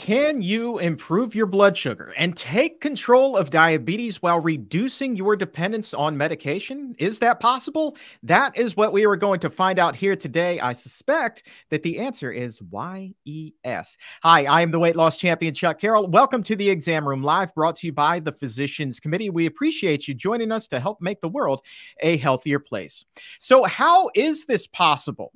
Can you improve your blood sugar and take control of diabetes while reducing your dependence on medication? Is that possible? That is what we are going to find out here today. I suspect that the answer is YES. Hi, I am the weight loss champion, Chuck Carroll. Welcome to the Exam Room Live, brought to you by the Physicians Committee. We appreciate you joining us to help make the world a healthier place. So, how is this possible?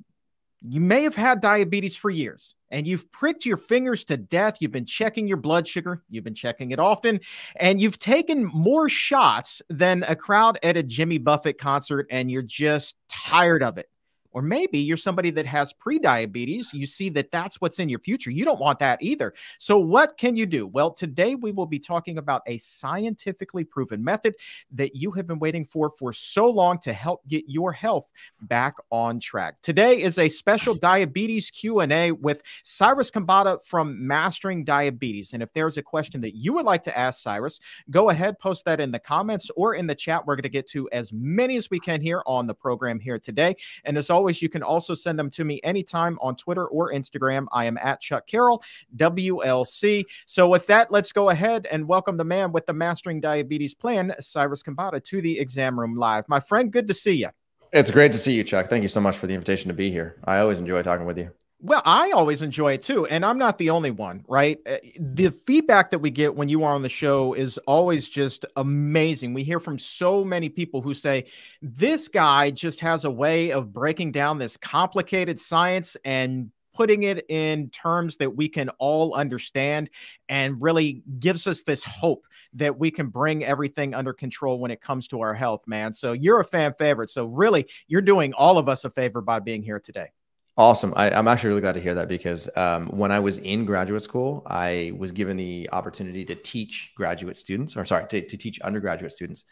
You may have had diabetes for years and you've pricked your fingers to death. You've been checking your blood sugar, you've been checking it often, and you've taken more shots than a crowd at a Jimmy Buffett concert, and you're just tired of it. Or maybe you're somebody that has pre-diabetes. You see that that's what's in your future. You don't want that either. So what can you do? Well, today we will be talking about a scientifically proven method that you have been waiting for for so long to help get your health back on track. Today is a special diabetes Q&A with Cyrus Khambatta from Mastering Diabetes. And if there's a question that you would like to ask Cyrus, go ahead, post that in the comments or in the chat. We're going to get to as many as we can here on the program here today. And as always, you can also send them to me anytime on Twitter or Instagram. I am at Chuck Carroll, WLC. So, with that, let's go ahead and welcome the man with the Mastering Diabetes Plan, Cyrus Khambatta, to the exam room live. My friend, good to see you. It's great to see you, Chuck. Thank you so much for the invitation to be here. I always enjoy talking with you. Well, I always enjoy it too. And I'm not the only one, right? Uh, the feedback that we get when you are on the show is always just amazing. We hear from so many people who say, this guy just has a way of breaking down this complicated science and putting it in terms that we can all understand and really gives us this hope that we can bring everything under control when it comes to our health, man. So you're a fan favorite. So really, you're doing all of us a favor by being here today. Awesome. I, am actually really glad to hear that because um, when I was in graduate school, I was given the opportunity to teach graduate students, or sorry, to, to teach undergraduate students.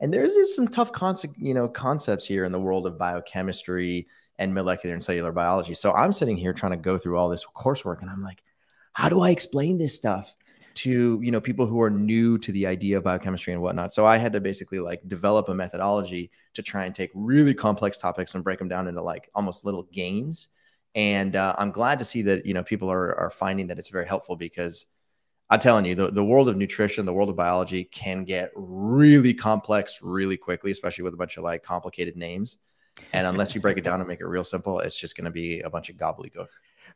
And there's just some tough concept, you know, concepts here in the world of biochemistry and molecular and cellular biology. So I'm sitting here trying to go through all this coursework, and I'm like, how do I explain this stuff? to you know people who are new to the idea of biochemistry and whatnot so i had to basically like develop a methodology to try and take really complex topics and break them down into like almost little games and uh, i'm glad to see that you know people are, are finding that it's very helpful because i'm telling you the, the world of nutrition the world of biology can get really complex really quickly especially with a bunch of like complicated names. And unless you break it down and make it real simple it's just going to be a bunch of gobbledygook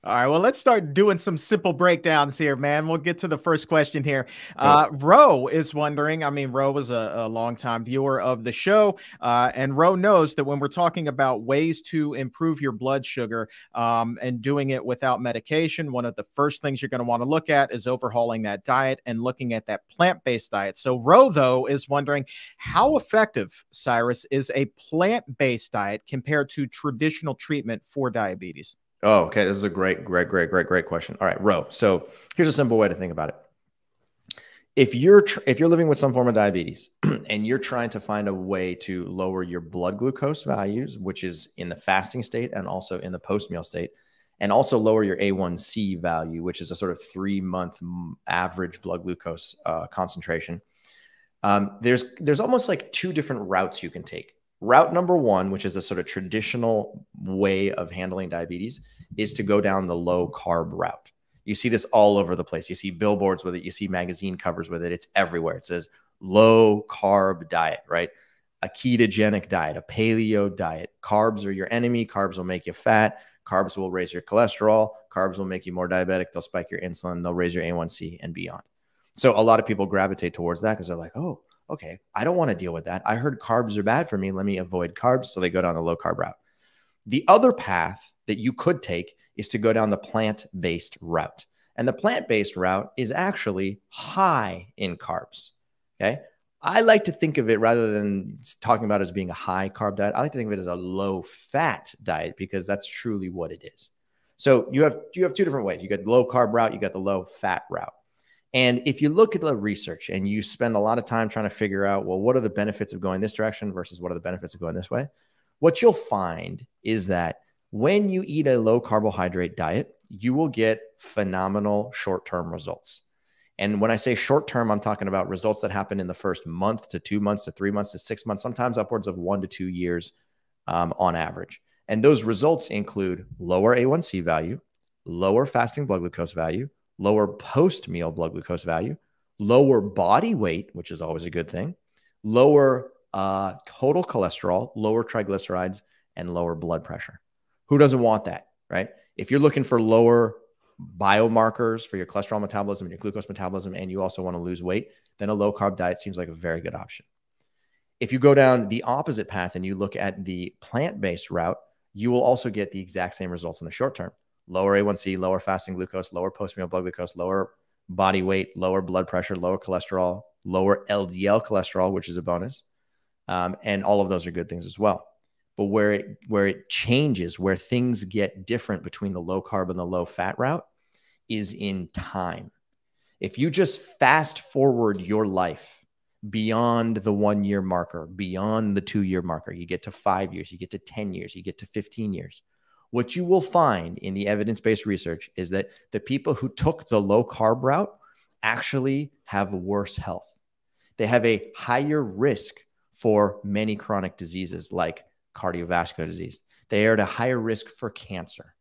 all right, well, let's start doing some simple breakdowns here, man. We'll get to the first question here. Uh, Ro is wondering. I mean, Ro was a, a longtime viewer of the show, uh, and Ro knows that when we're talking about ways to improve your blood sugar um, and doing it without medication, one of the first things you're going to want to look at is overhauling that diet and looking at that plant based diet. So, Ro, though, is wondering how effective, Cyrus, is a plant based diet compared to traditional treatment for diabetes? Oh, okay. This is a great, great, great, great, great question. All right, Ro. So here's a simple way to think about it. If you're if you're living with some form of diabetes and you're trying to find a way to lower your blood glucose values, which is in the fasting state and also in the post meal state, and also lower your A1C value, which is a sort of three month average blood glucose uh, concentration. Um, there's there's almost like two different routes you can take. Route number one, which is a sort of traditional way of handling diabetes, is to go down the low carb route. You see this all over the place. You see billboards with it, you see magazine covers with it. It's everywhere. It says low carb diet, right? A ketogenic diet, a paleo diet. Carbs are your enemy. Carbs will make you fat. Carbs will raise your cholesterol. Carbs will make you more diabetic. They'll spike your insulin. They'll raise your A1C and beyond. So a lot of people gravitate towards that because they're like, oh, okay, I don't want to deal with that. I heard carbs are bad for me. Let me avoid carbs. So they go down the low carb route. The other path that you could take is to go down the plant based route. And the plant based route is actually high in carbs. Okay. I like to think of it rather than talking about it as being a high carb diet. I like to think of it as a low fat diet because that's truly what it is. So you have you have two different ways. You got the low carb route, you got the low fat route. And if you look at the research and you spend a lot of time trying to figure out, well, what are the benefits of going this direction versus what are the benefits of going this way? What you'll find is that when you eat a low carbohydrate diet, you will get phenomenal short term results. And when I say short term, I'm talking about results that happen in the first month to two months to three months to six months, sometimes upwards of one to two years um, on average. And those results include lower A1C value, lower fasting blood glucose value, lower post meal blood glucose value, lower body weight, which is always a good thing, lower uh, total cholesterol, lower triglycerides, and lower blood pressure. Who doesn't want that, right? If you're looking for lower biomarkers for your cholesterol metabolism and your glucose metabolism, and you also want to lose weight, then a low carb diet seems like a very good option. If you go down the opposite path and you look at the plant based route, you will also get the exact same results in the short term lower A1C, lower fasting glucose, lower post meal blood glucose, lower body weight, lower blood pressure, lower cholesterol, lower LDL cholesterol, which is a bonus. Um, and all of those are good things as well. But where it where it changes, where things get different between the low carb and the low fat route is in time. If you just fast forward your life beyond the one year marker, beyond the two year marker, you get to five years, you get to 10 years, you get to 15 years. What you will find in the evidence based research is that the people who took the low carb route actually have worse health. They have a higher risk for many chronic diseases like cardiovascular disease. They are at a higher risk for cancer.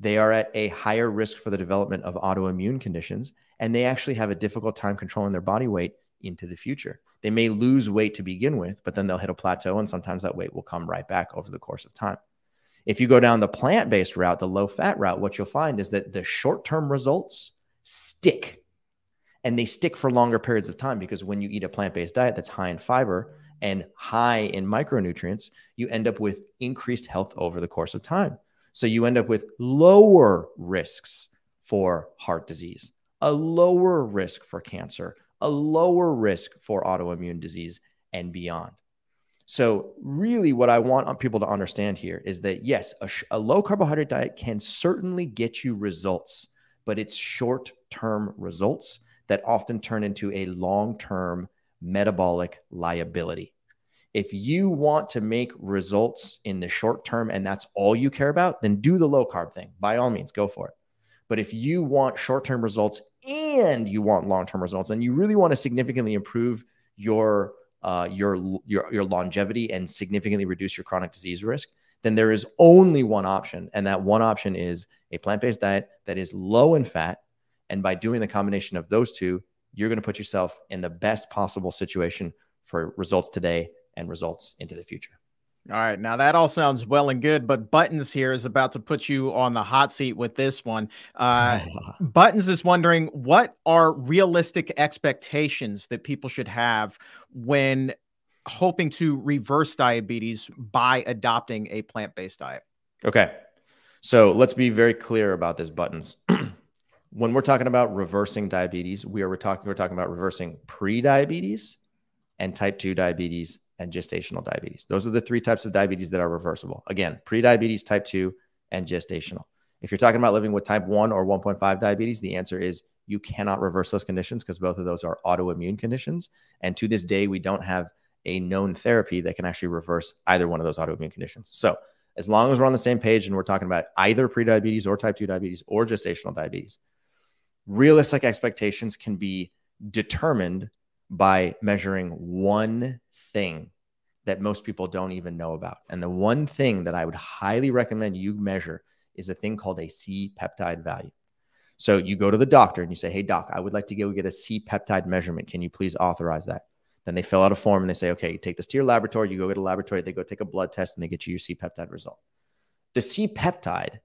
They are at a higher risk for the development of autoimmune conditions, and they actually have a difficult time controlling their body weight into the future. They may lose weight to begin with, but then they'll hit a plateau, and sometimes that weight will come right back over the course of time. If you go down the plant based route, the low fat route, what you'll find is that the short term results stick and they stick for longer periods of time because when you eat a plant based diet that's high in fiber, and high in micronutrients, you end up with increased health over the course of time. So you end up with lower risks for heart disease, a lower risk for cancer, a lower risk for autoimmune disease, and beyond. So, really, what I want uh, people to understand here is that yes, a, a low carbohydrate diet can certainly get you results, but it's short term results that often turn into a long term metabolic liability. If you want to make results in the short term and that's all you care about, then do the low carb thing. By all means, go for it. But if you want short term results and you want long term results, and you really want to significantly improve your uh, your your your longevity and significantly reduce your chronic disease risk, then there is only one option, and that one option is a plant based diet that is low in fat. And by doing the combination of those two, you're going to put yourself in the best possible situation for results today and results into the future. All right. Now that all sounds well and good, but Buttons here is about to put you on the hot seat with this one. Uh, Buttons is wondering what are realistic expectations that people should have when hoping to reverse diabetes by adopting a plant based diet? Okay. So let's be very clear about this, Buttons. when we're talking about reversing diabetes, we are talking we're talking about reversing pre-diabetes and type 2 diabetes and gestational diabetes. Those are the three types of diabetes that are reversible. Again, pre-diabetes, type 2 and gestational. If you're talking about living with type 1 or 1.5 diabetes, the answer is you cannot reverse those conditions because both of those are autoimmune conditions and to this day we don't have a known therapy that can actually reverse either one of those autoimmune conditions. So, as long as we're on the same page and we're talking about either pre-diabetes or type 2 diabetes or gestational diabetes, realistic expectations can be determined by measuring one thing that most people don't even know about. And the one thing that I would highly recommend you measure is a thing called a C peptide value. So you go to the doctor and you say, Hey, doc, I would like to go get a C peptide measurement. Can you please authorize that? Then they fill out a form and they say, Okay, you take this to your laboratory, you go get a laboratory, they go take a blood test and they get you your C peptide result. The C peptide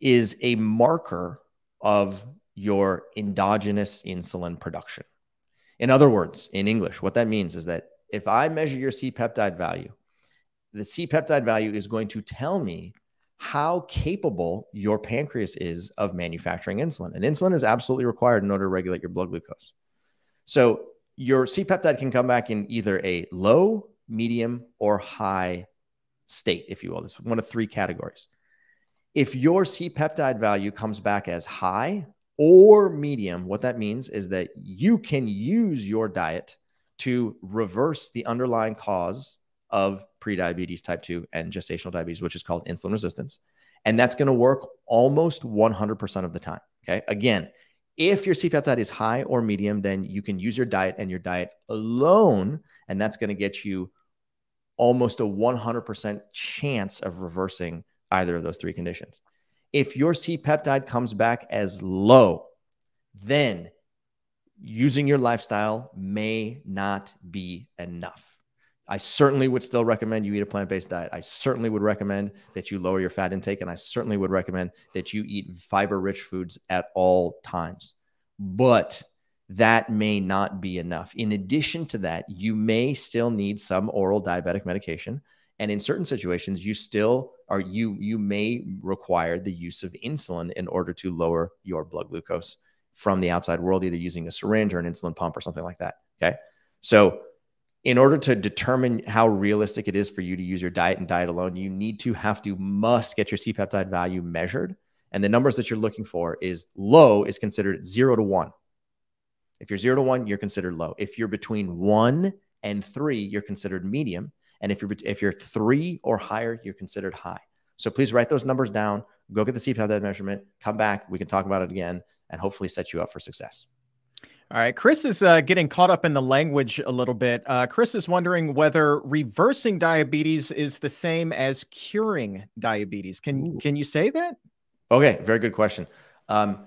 is a marker of your endogenous insulin production. In other words, in English, what that means is that if I measure your C peptide value, the C peptide value is going to tell me how capable your pancreas is of manufacturing insulin. And insulin is absolutely required in order to regulate your blood glucose. So your C peptide can come back in either a low, medium, or high state, if you will. It's one of three categories. If your C peptide value comes back as high, or medium, what that means is that you can use your diet to reverse the underlying cause of prediabetes type 2 and gestational diabetes, which is called insulin resistance. And that's going to work almost 100% of the time. Okay. Again, if your C peptide is high or medium, then you can use your diet and your diet alone. And that's going to get you almost a 100% chance of reversing either of those three conditions. If your C peptide comes back as low, then using your lifestyle may not be enough. I certainly would still recommend you eat a plant based diet. I certainly would recommend that you lower your fat intake. And I certainly would recommend that you eat fiber rich foods at all times. But that may not be enough. In addition to that, you may still need some oral diabetic medication. And in certain situations, you still are you you may require the use of insulin in order to lower your blood glucose from the outside world, either using a syringe or an insulin pump or something like that. Okay. So in order to determine how realistic it is for you to use your diet and diet alone, you need to have to must get your C peptide value measured. And the numbers that you're looking for is low is considered zero to one. If you're zero to one, you're considered low. If you're between one and three, you're considered medium. And if you're if you're three or higher, you're considered high. So please write those numbers down. Go get the C peptide measurement. Come back. We can talk about it again, and hopefully set you up for success. All right. Chris is uh, getting caught up in the language a little bit. Uh, Chris is wondering whether reversing diabetes is the same as curing diabetes. Can Ooh. can you say that? Okay, very good question. Um,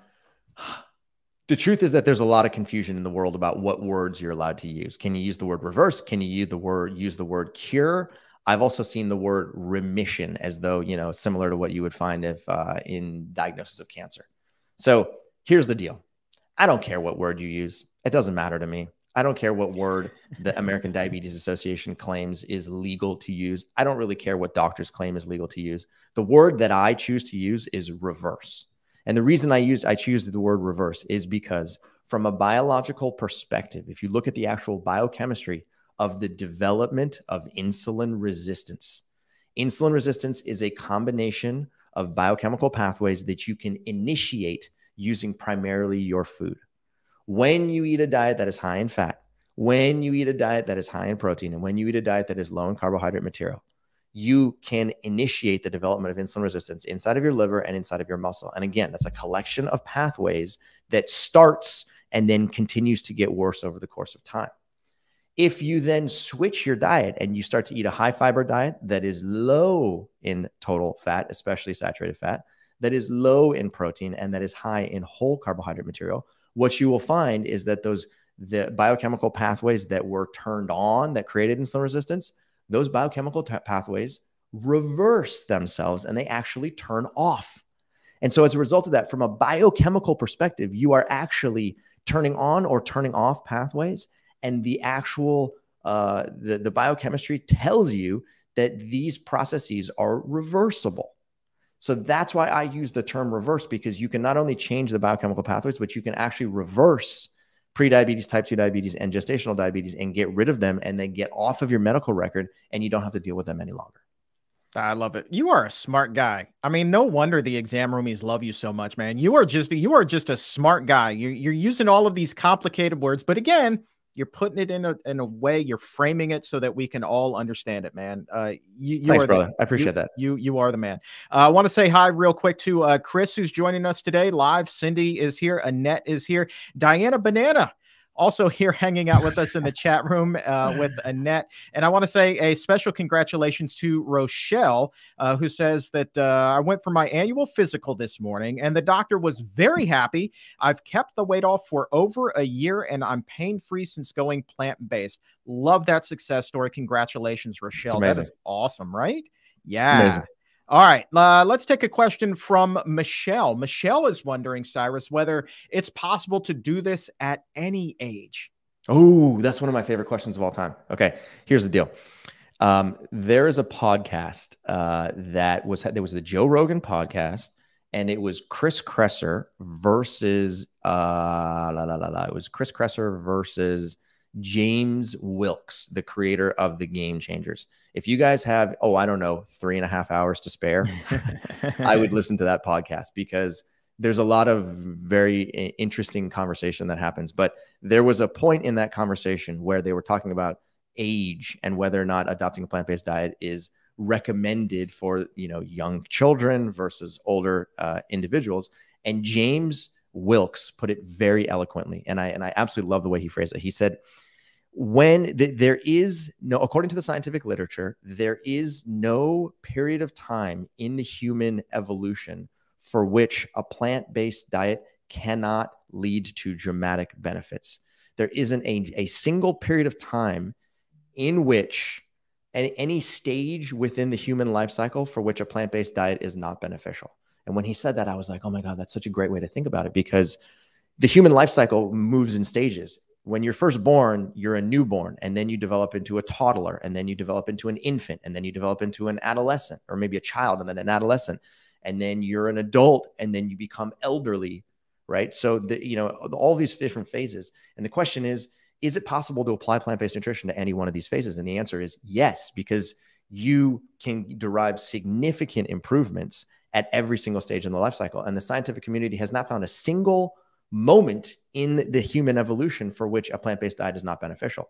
the truth is that there's a lot of confusion in the world about what words you're allowed to use. Can you use the word reverse? Can you use the word use the word cure? I've also seen the word remission as though you know similar to what you would find if uh, in diagnosis of cancer. So here's the deal I don't care what word you use. It doesn't matter to me. I don't care what word the American Diabetes Association claims is legal to use. I don't really care what doctors claim is legal to use. The word that I choose to use is reverse. And the reason I use I choose the word reverse is because from a biological perspective, if you look at the actual biochemistry of the development of insulin resistance, insulin resistance is a combination of biochemical pathways that you can initiate using primarily your food. When you eat a diet that is high in fat, when you eat a diet that is high in protein, and when you eat a diet that is low in carbohydrate material, you can initiate the development of insulin resistance inside of your liver and inside of your muscle. And again, that's a collection of pathways that starts and then continues to get worse over the course of time. If you then switch your diet and you start to eat a high fiber diet that is low in total fat, especially saturated fat, that is low in protein and that is high in whole carbohydrate material, what you will find is that those the biochemical pathways that were turned on that created insulin resistance, those biochemical pathways reverse themselves and they actually turn off. And so, as a result of that, from a biochemical perspective, you are actually turning on or turning off pathways, and the actual uh, the, the biochemistry tells you that these processes are reversible. So that's why I use the term reverse because you can not only change the biochemical pathways, but you can actually reverse prediabetes, type 2 diabetes, and gestational diabetes and get rid of them and then get off of your medical record and you don't have to deal with them any longer. I love it. You are a smart guy. I mean, no wonder the exam roomies love you so much, man. You are just you are just a smart guy. You're, you're using all of these complicated words, but again, you're putting it in a in a way you're framing it so that we can all understand it man. Uh you, you Thanks, are brother. The, i appreciate you, that. you you are the man. Uh, i want to say hi real quick to uh chris who's joining us today live. Cindy is here. Annette is here. Diana banana also here hanging out with us in the chat room uh, with Annette. And I want to say a special congratulations to Rochelle, uh, who says that uh, I went for my annual physical this morning and the doctor was very happy. I've kept the weight off for over a year and I'm pain free since going plant based. Love that success story. Congratulations, Rochelle. That is awesome, right? Yeah. Amazing. All right, uh, let's take a question from Michelle. Michelle is wondering, Cyrus, whether it's possible to do this at any age. Oh, that's one of my favorite questions of all time. Okay, here's the deal. Um, there is a podcast uh, that was there was the Joe Rogan podcast, and it was Chris Kresser versus uh, la la la la. It was Chris Kresser versus James Wilks, the creator of the Game Changers. If you guys have, oh, I don't know, three and a half hours to spare, I would listen to that podcast because there's a lot of very interesting conversation that happens. But there was a point in that conversation where they were talking about age and whether or not adopting a plant-based diet is recommended for you know young children versus older uh, individuals. And James Wilks put it very eloquently, and I and I absolutely love the way he phrased it. He said when th- there is no, according to the scientific literature, there is no period of time in the human evolution for which a plant based diet cannot lead to dramatic benefits. There isn't a, a single period of time in which any, any stage within the human life cycle for which a plant based diet is not beneficial. And when he said that, I was like, oh my God, that's such a great way to think about it because the human life cycle moves in stages. When you're first born, you're a newborn, and then you develop into a toddler, and then you develop into an infant, and then you develop into an adolescent, or maybe a child, and then an adolescent, and then you're an adult, and then you become elderly, right? So the you know all these different phases, and the question is, is it possible to apply plant-based nutrition to any one of these phases? And the answer is yes, because you can derive significant improvements at every single stage in the life cycle. And the scientific community has not found a single moment in the human evolution for which a plant based diet is not beneficial.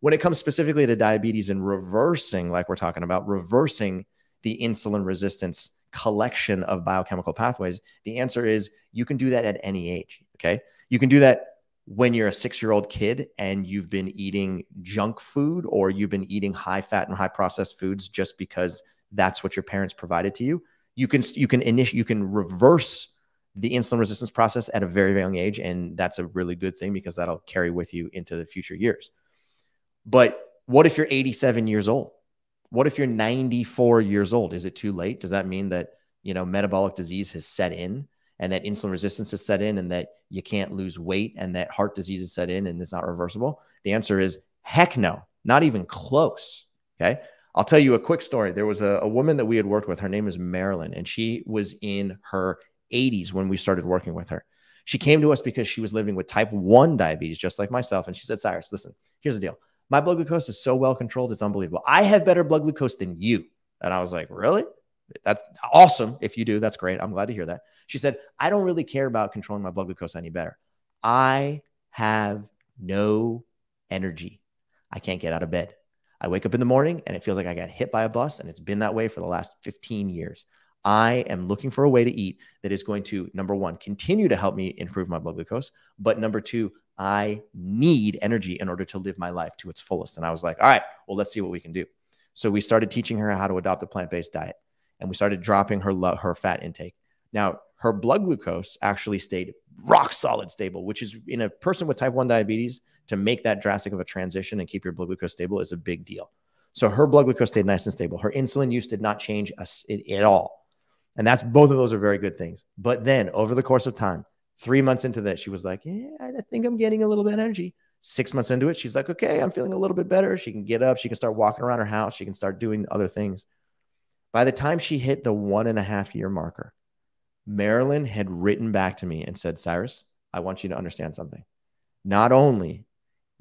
When it comes specifically to diabetes and reversing, like we're talking about, reversing the insulin resistance collection of biochemical pathways, the answer is you can do that at any age. Okay. You can do that when you're a six year old kid and you've been eating junk food or you've been eating high fat and high processed foods just because that's what your parents provided to you you can you can initiate you can reverse the insulin resistance process at a very young age and that's a really good thing because that'll carry with you into the future years. But what if you're 87 years old? What if you're 94 years old? Is it too late? Does that mean that you know metabolic disease has set in and that insulin resistance has set in and that you can't lose weight and that heart disease has set in and it's not reversible? The answer is heck no not even close okay? I'll tell you a quick story. There was a, a woman that we had worked with. Her name is Marilyn, and she was in her 80s when we started working with her. She came to us because she was living with type 1 diabetes, just like myself. And she said, Cyrus, listen, here's the deal. My blood glucose is so well controlled, it's unbelievable. I have better blood glucose than you. And I was like, Really? That's awesome. If you do, that's great. I'm glad to hear that. She said, I don't really care about controlling my blood glucose any better. I have no energy. I can't get out of bed. I wake up in the morning and it feels like I got hit by a bus, and it's been that way for the last 15 years. I am looking for a way to eat that is going to, number one, continue to help me improve my blood glucose. But number two, I need energy in order to live my life to its fullest. And I was like, all right, well, let's see what we can do. So we started teaching her how to adopt a plant based diet and we started dropping her, her fat intake. Now, her blood glucose actually stayed rock solid stable, which is in a person with type 1 diabetes to make that drastic of a transition and keep your blood glucose stable is a big deal. So her blood glucose stayed nice and stable. Her insulin use did not change at all. And that's both of those are very good things. But then over the course of time, three months into that, she was like, Yeah, I think I'm getting a little bit of energy. Six months into it, she's like, Okay, I'm feeling a little bit better. She can get up. She can start walking around her house. She can start doing other things. By the time she hit the one and a half year marker, Marilyn had written back to me and said, Cyrus, I want you to understand something. Not only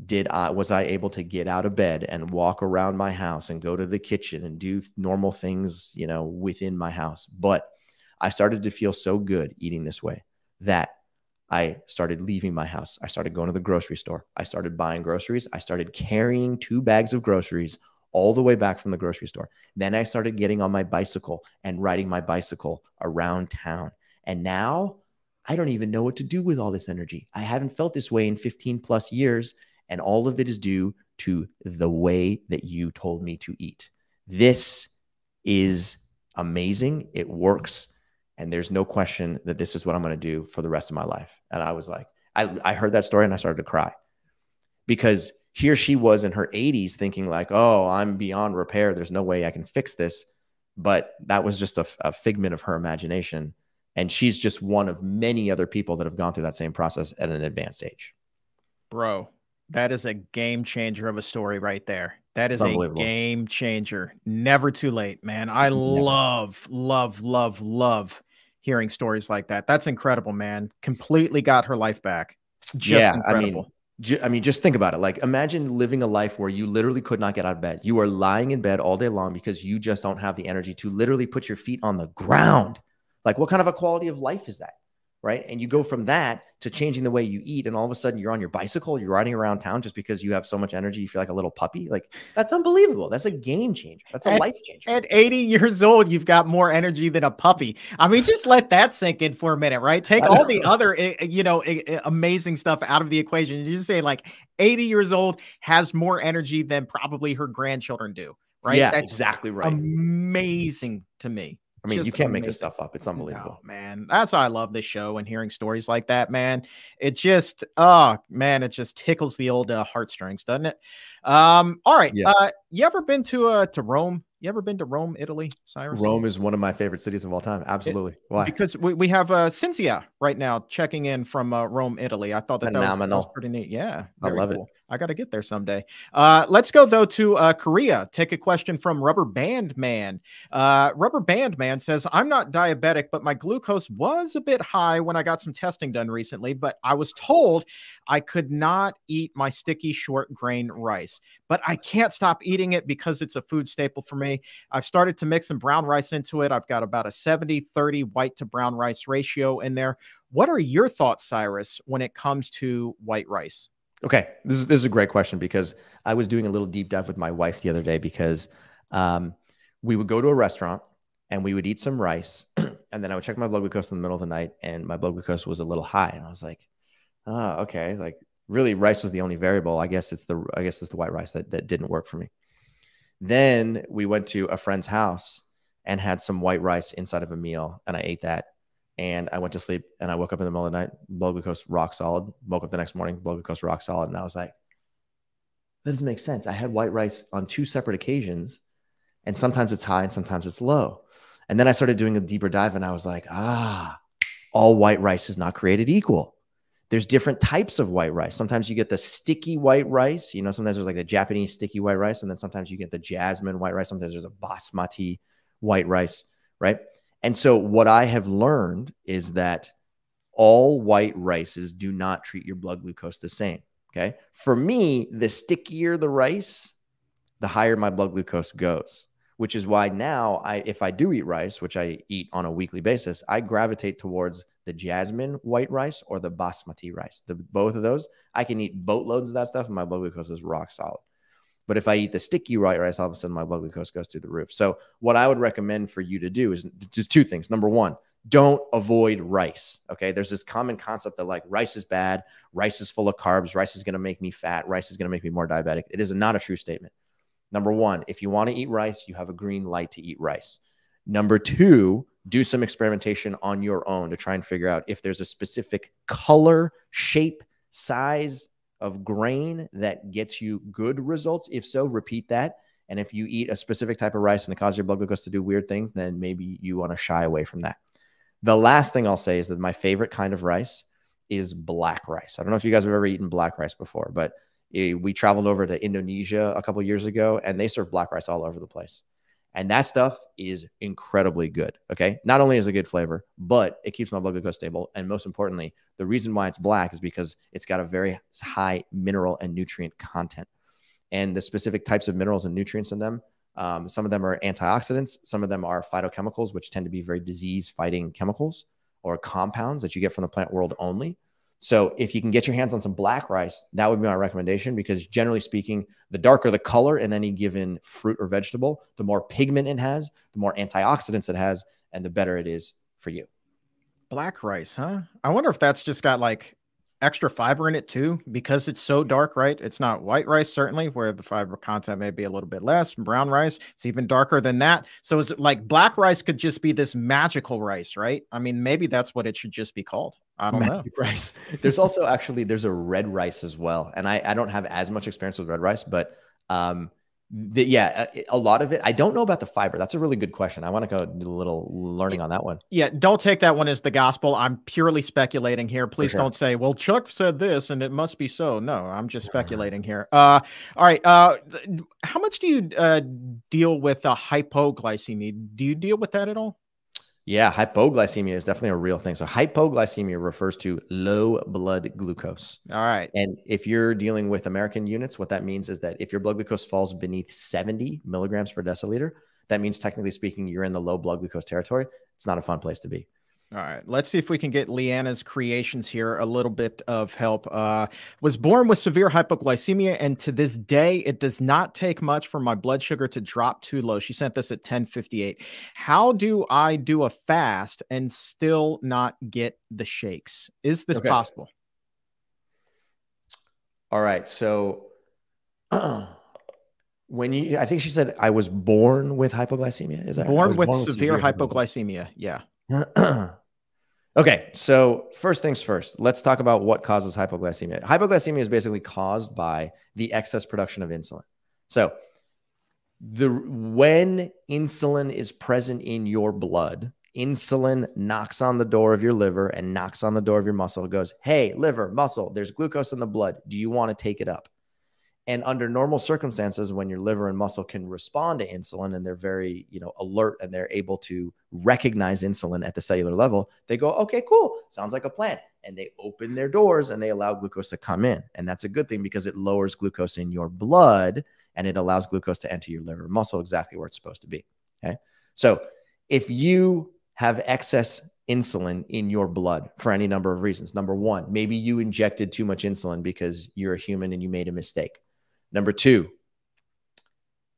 did I was I able to get out of bed and walk around my house and go to the kitchen and do normal things, you know, within my house, but I started to feel so good eating this way that I started leaving my house. I started going to the grocery store. I started buying groceries. I started carrying two bags of groceries all the way back from the grocery store. Then I started getting on my bicycle and riding my bicycle around town. And now I don't even know what to do with all this energy. I haven't felt this way in 15 plus years. And all of it is due to the way that you told me to eat. This is amazing. It works. And there's no question that this is what I'm going to do for the rest of my life. And I was like, I, I heard that story and I started to cry because here she was in her 80s thinking like oh i'm beyond repair there's no way i can fix this but that was just a, a, figment of her imagination and she's just one of many other people that have gone through that same process at an advanced age bro that is a game changer of a story right there that is a game changer never too late man i love love love love hearing stories like that that's incredible man completely got her life back just yeah, incredible. I mean, I mean, just think about it. Like, imagine living a life where you literally could not get out of bed. You are lying in bed all day long because you just don't have the energy to literally put your feet on the ground. Like, what kind of a quality of life is that? Right? And you go from that to changing the way you eat, and all of a sudden you're on your bicycle, you're riding around town just because you have so much energy, you feel like a little puppy. Like that's unbelievable. That's a game changer. That's a at, life changer. At 80 years old, you've got more energy than a puppy. I mean, just let that sink in for a minute, right? Take all the other, eh, eh, you know, eh, amazing stuff out of the equation. You just say like 80 years old has more energy than probably her grandchildren do, right? Yeah, that's exactly right. Amazing to me. I mean, Just you can't make this stuff up. It's unbelievable. No, man. That's why I love this show and hearing stories like that, man. It just, oh man, it just tickles the old uh, heartstrings, doesn't it? Um, all right. Yeah. Uh, you ever been to uh to Rome? You ever been to Rome, Italy, Cyrus? Rome is one of my favorite cities of all time. Absolutely. Why? Because we, we have uh Cynthia right now checking in from uh, Rome, Italy. I thought that that was, that was pretty neat. Yeah, I love it. I got to get there someday. Uh, let's go though to uh, Korea. Take a question from Rubber Band Man. Uh, Rubber Band Man says, "I'm not diabetic, but my glucose was a bit high when I got some testing done recently. But I was told I could not eat my sticky short grain rice, but I can't stop eating it because it's a food staple for me. I've started to mix some brown rice into it. I've got about a 70 30 white to brown rice ratio in there. What are your thoughts, Cyrus, when it comes to white rice? Okay, this is this is a great question because I was doing a little deep dive with my wife the other day because um, we would go to a restaurant and we would eat some rice, and then I would check my blood glucose in the middle of the night, and my blood glucose was a little high, and I was like, oh, okay, like really, rice was the only variable. I guess it's the I guess it's the white rice that that didn't work for me. Then we went to a friend's house and had some white rice inside of a meal, and I ate that and I went to sleep and I woke up in the middle of the night, blood glucose rock solid. Woke up the next morning, blood glucose rock solid. And I was like, that doesn't make sense. I had white rice on two separate occasions, and sometimes it's high and sometimes it's low. And then I started doing a deeper dive and I was like, ah, all white rice is not created equal. There's different types of white rice. Sometimes you get the sticky white rice. You know, sometimes there's like the Japanese sticky white rice, and then sometimes you get the jasmine white rice. Sometimes there's a basmati white rice, right? And so, what I have learned is that all white rices do not treat your blood glucose the same. Okay. For me, the stickier the rice, the higher my blood glucose goes, which is why now I, if I do eat rice, which I eat on a weekly basis, I gravitate towards the jasmine white rice or the basmati rice. The, both of those, I can eat boatloads of that stuff and my blood glucose is rock solid. But if I eat the sticky white rice, all of a sudden my blood glucose goes through the roof. So, what I would recommend for you to do is just two things. Number one, don't avoid rice. Okay. There's this common concept that like rice is bad, rice is full of carbs, rice is going to make me fat, rice is going to make me more diabetic. It is not a true statement. Number one, if you want to eat rice, you have a green light to eat rice. Number two, do some experimentation on your own to try and figure out if there's a specific color, shape, size of grain that gets you good results. If so, repeat that. And if you eat a specific type of rice and it causes your blood glucose to do weird things, then maybe you want to shy away from that. The last thing I'll say is that my favorite kind of rice is black rice. I don't know if you guys have ever eaten black rice before, but eh, we traveled over to Indonesia a couple years ago and they serve black rice all over the place. And that stuff is incredibly good. Okay. Not only is it good flavor, but it keeps my blood glucose stable. And most importantly, the reason why it's black is because it's got a very high mineral and nutrient content. And the specific types of minerals and nutrients in them um, some of them are antioxidants. Some of them are phytochemicals, which tend to be very disease fighting chemicals or compounds that you get from the plant world only. So if you can get your hands on some black rice, that would be my recommendation because generally speaking, the darker the color in any given fruit or vegetable, the more pigment it has, the more antioxidants it has, and the better it is for you. Black rice, huh? I wonder if that's just got like extra fiber in it too because it's so dark right? It's not white rice certainly where the fiber content may be a little bit less. Brown rice it's even darker than that. So is it like black rice could just be this magical rice right? I mean maybe that's what it should just be called i don't Magic know rice there's also actually there's a red rice as well and i i don't have as much experience with red rice but um the, yeah, a, a, lot of it. I don't know about the fiber. That's a really good question. I want to go do a little learning on that one. Yeah, don't take that one as the gospel. I'm purely speculating here. Please sure. don't say, "Well, Chuck said this and it must be so." No, I'm just speculating here. Uh, all right. Uh, how much do you uh, deal with uh, hypoglycemia? Do you deal with that at all? Yeah, hypoglycemia is definitely a real thing. So hypoglycemia refers to low blood glucose. All right. And if you're dealing with American units, what that means is that if your blood glucose falls beneath 70 milligrams per deciliter, that means technically speaking, you're in the low blood glucose territory. It's not a fun place to be. All right, let's see if we can get Leanna's creations here a little bit of help. Uh, was born with severe hypoglycemia, and to this day, it does not take much for my blood sugar to drop too low. She sent this at 1058. How do I do a fast and still not get the shakes? Is this okay. possible? All right, so when you, I think she said, I was born with hypoglycemia. Is that born, with, born with severe, severe hypoglycemia? hypoglycemia. Yeah. okay. So, first things first, let's talk about what causes hypoglycemia. Hypoglycemia is basically caused by the excess production of insulin. So, the when insulin is present in your blood, insulin knocks on the door of your liver and knocks on the door of your muscle. It goes, Hey, liver, muscle, there's glucose in the blood. Do you want to take it up? And under normal circumstances, when your liver and muscle can respond to insulin and they're very, you know, alert and they're able to recognize insulin at the cellular level, they go, okay, cool. Sounds like a plan. And they open their doors and they allow glucose to come in. And that's a good thing because it lowers glucose in your blood and it allows glucose to enter your liver and muscle exactly where it's supposed to be. Okay. So if you have excess insulin in your blood for any number of reasons, number one, maybe you injected too much insulin because you're a human and you made a mistake. Number two,